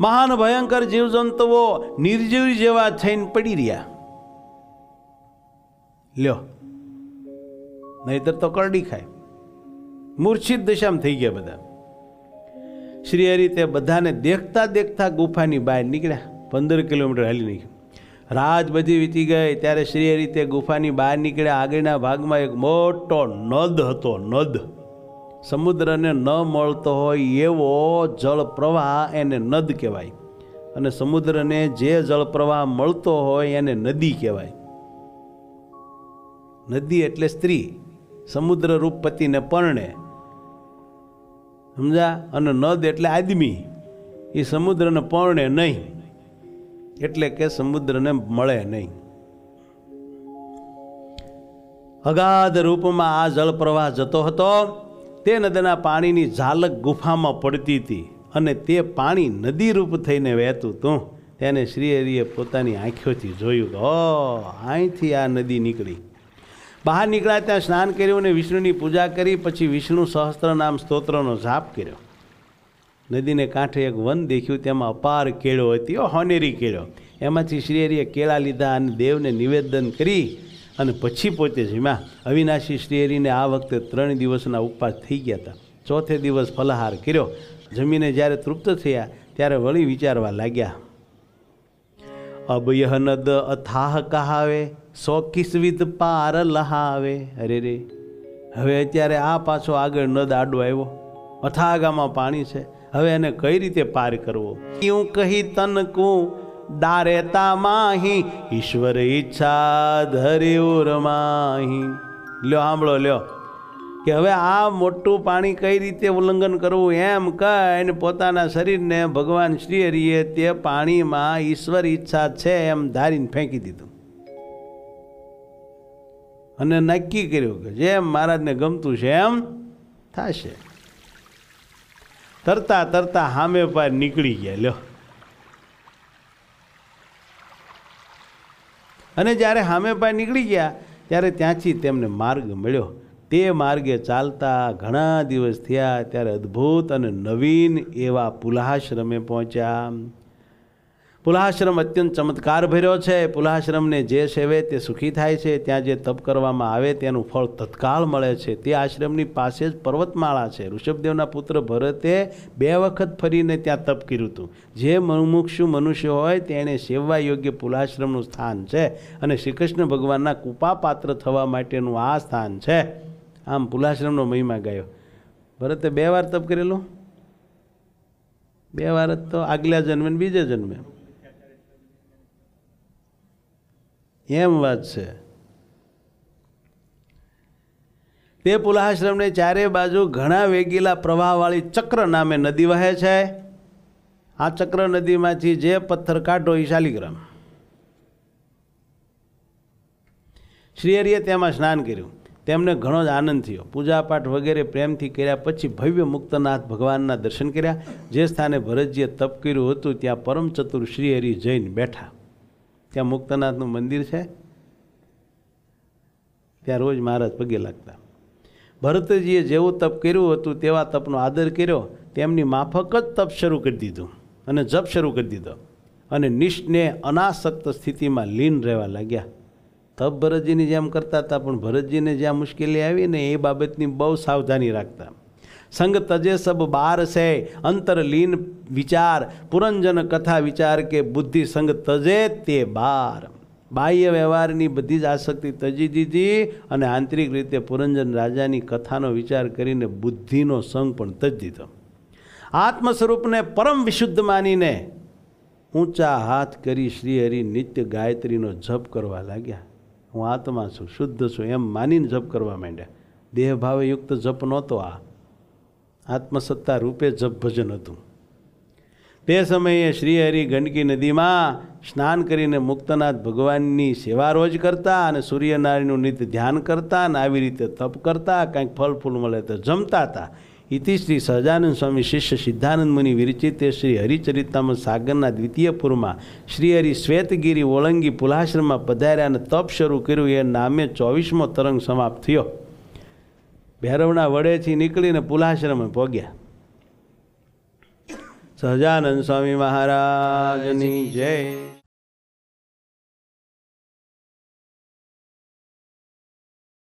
મહાન ભયંકર જીવજંતુઓ નિર્જીવ જેવા થઈને પડી રહ્યા. લ્યો. નહીતર તો કરડી ખાય. મૂર્છિત દશામાં થઈ ગયા બધા. શ્રી હરિ તે બધાને દેખતા દેખતા ગુફાની બહાર નીકળ્યા. પંદર કિલોમીટર હાલી નીકળ્યા રાત બધી વીતી ગઈ, ત્યારે શ્રી રીતે ગુફાની બહાર નીકળ્યા. આગળના ભાગમાં એક મોટો નદ હતો, નદ. સમુદ્રને ન મળતો હોય એવો જળ પ્રવાહ એને નદ કહેવાય. અને સમુદ્રને જે જળ પ્રવાહ મળતો હોય એને નદી કહેવાય. નદી એટલે સ્ત્રી સમુદ્ર રૂપ પતિને પરણે. સમજા અને નદ એટલે આદમી. એ સમુદ્રને પરણે નહીં. એટલે કે સમુદ્રને મળે નહીં. અગાધ રૂપમાં આ જળ પ્રવાહ જતો હતો, તે નદીના પાણીની ઝાલક ગુફામાં પડતી હતી અને તે પાણી નદી રૂપ થઈને વહેતું હતું. તેને શ્રી હરિએ પોતાની આંખોથી જોયું કે ઓ અહીંથી આ નદી નીકળી. બહાર નીકળ્યા ત્યાં સ્નાન કર્યું અને વિષ્ણુની પૂજા કરી, પછી વિષ્ણુ સહસ્ત્ર નામ સ્તોત્રનો જાપ કર્યો. નદીને કાંઠે એક વન દેખ્યું, તેમાં અપાર કેળો હતી. ઓ, હોનેરી કેળો. એમાંથી શ્રી હરિએ કેળા લીધા અને દેવને નિવેદન કરી અને પછી પોતે જમ્યા અવિનાશી શ્રીહરિને આ વખતે ત્રણ દિવસના ઉપવાસ થઈ ગયા હતા. ચોથે દિવસ ફલાહાર કર્યો. જમીને જ્યારે તૃપ્ત થયા, ત્યારે વળી વિચારવા લાગ્યા, અબ નદ અથાહ કહાવે? સો કિસવિદ પાર લહાવે? અરે રે, હવે અત્યારે આ પાછો આગળ નદ આડો આવ્યો. અથાગામાં પાણી છે. હવે એને કઈ રીતે પાર કરવો? યું કહી તનકું દારેતા માહી, ઈશ્વર ઈચ્છા ધર્યો રમાહી લ્યો, સાંભળો, લ્યો. કે હવે આ મોટું પાણી કઈ રીતે ઉલ્લંઘન કરવું એમ કહીને પોતાના શરીરને ભગવાન શ્રી હરિએ તે પાણીમાં ઈશ્વર ઈચ્છા છે એમ ધારીને ફેંકી દીધું. અને નક્કી કર્યું કે જેમ મહારાજને ગમતું છે એમ થશે. તરતા તરતા સામે પાર નીકળી ગયા, લ્યો. અને જ્યારે સામે પાર નીકળી ગયા, ત્યારે ત્યાંથી તેમને માર્ગ મળ્યો. તે માર્ગે ચાલતા ઘણા દિવસ થયા, ત્યારે અદ્ભુત અને નવીન એવા પુલાશ્રમે પહોંચ્યા. પુલાશ્રમ અત્યંત ચમત્કાર ભર્યો છે. પુલાશ્રમને જે સેવે તે સુખી થાય છે. ત્યાં જે તપ કરવામાં આવે તેનું ફળ તત્કાળ મળે છે. તે આશ્રમની પાસે જ પર્વતમાળા છે. ઋષભદેવના પુત્ર ભરતે બે વખત ફરીને ત્યાં તપ કર્યું હતું. જે મુમુક્ષુ મનુષ્ય હોય તેણે સેવવા યોગ્ય પુલાશ્રમનું સ્થાન છે અને શ્રી કૃષ્ણ ભગવાનના કૃપાપાત્ર થવા માટેનું આ સ્થાન છે. આમ પુલાશ્રમનો મહિમા ગાયો. ભરતે બે વાર તપ કરેલું? બે વાર તો આગલા જન્મે બીજે જન્મે. એમ વાત છે. તે પુલાશ્રમની ચારે બાજુ ઘણા વેગીલા પ્રવાહવાળી ચક્ર નામે નદી વહે છે. આ ચક્ર નદીમાંથી જે પથ્થર કાઢો એ શાલિગ્રામ. શ્રીહરિએ તેમાં સ્નાન કર્યું. તેમને ઘણો જ આનંદ થયો. પૂજાપાઠ વગેરે પ્રેમથી કર્યા પછી ભવ્ય મુક્તનાથ ભગવાનના દર્શન કર્યા. જે સ્થાને ભરતજીએ તપ કર્યું હતું, ત્યાં પરમ ચતુર શ્રીહરિ જૈન બેઠા. ત્યાં મુક્તનાથનું મંદિર છે. ત્યાં રોજ મહારાજ પગે લાગતા. ભરતજીએ જેવું તપ કર્યું હતું, તેવા તપનો આદર કર્યો, તેમની માફક જ તપ શરૂ કરી દીધું અને જપ શરૂ કરી દીધો. અને નિષ્ઠને અનાસક્ત સ્થિતિમાં લીન રહેવા લાગ્યા. તપ ભરતજીની જેમ કરતા હતા, પણ ભરતજીને જ્યાં મુશ્કેલી આવી ને એ બાબતની બહુ સાવધાની રાખતા. સંગ તજે સબ બાર છે અંતરલીન વિચાર, પુરંજન કથા વિચાર કે બુદ્ધિ સંગ તજે તે બાર. બાહ્ય વ્યવહારની બધી જ આસક્તિ તજી દીધી અને આંતરિક રીતે પુરંજન રાજાની કથાનો વિચાર કરીને બુદ્ધિનો સંગ પણ તજી દીધો. આત્મ સ્વરૂપને પરમ વિશુદ્ધ માનીને ઊંચા હાથ કરી શ્રી હરિ નિત્ય ગાયત્રીનો જપ કરવા લાગ્યા. હું આત્મા છું, શુદ્ધ છું, એમ માનીને જપ કરવા માંડ્યા. દેહભાવયુક્ત યુક્ત જપ નહોતો આ. આત્મસત્તા રૂપે જપ ભજન હતું. તે સમયે શ્રીહરિ ગંડકી નદીમાં સ્નાન કરીને મુક્તનાથ ભગવાનની સેવા રોજ કરતા અને સૂર્યનારાયણનું નિત્ય ધ્યાન કરતા અને આવી રીતે તપ કરતા, કંઈક ફળ ફૂલ મળે તો જમતા હતા. ઇતિ શ્રી સહજાનંદ સ્વામી શિષ્ય સિદ્ધાનંદ મુનિ વિરચિત શ્રી હરિચરિતામાં સાગરના દ્વિતીય પૂરમાં શ્રી હરિ શ્વેતગીરી ઓળંગી પુલાશ્રમમાં પધાર્યા અને તપ શરૂ કર્યું. એ નામે ચોવીસમો તરંગ સમાપ્ત થયો. ભૈરવના વડેથી નીકળીને પુલાશ્રમે પહોંચ્યા સહજાનંદ સ્વામી મહારાજની જય.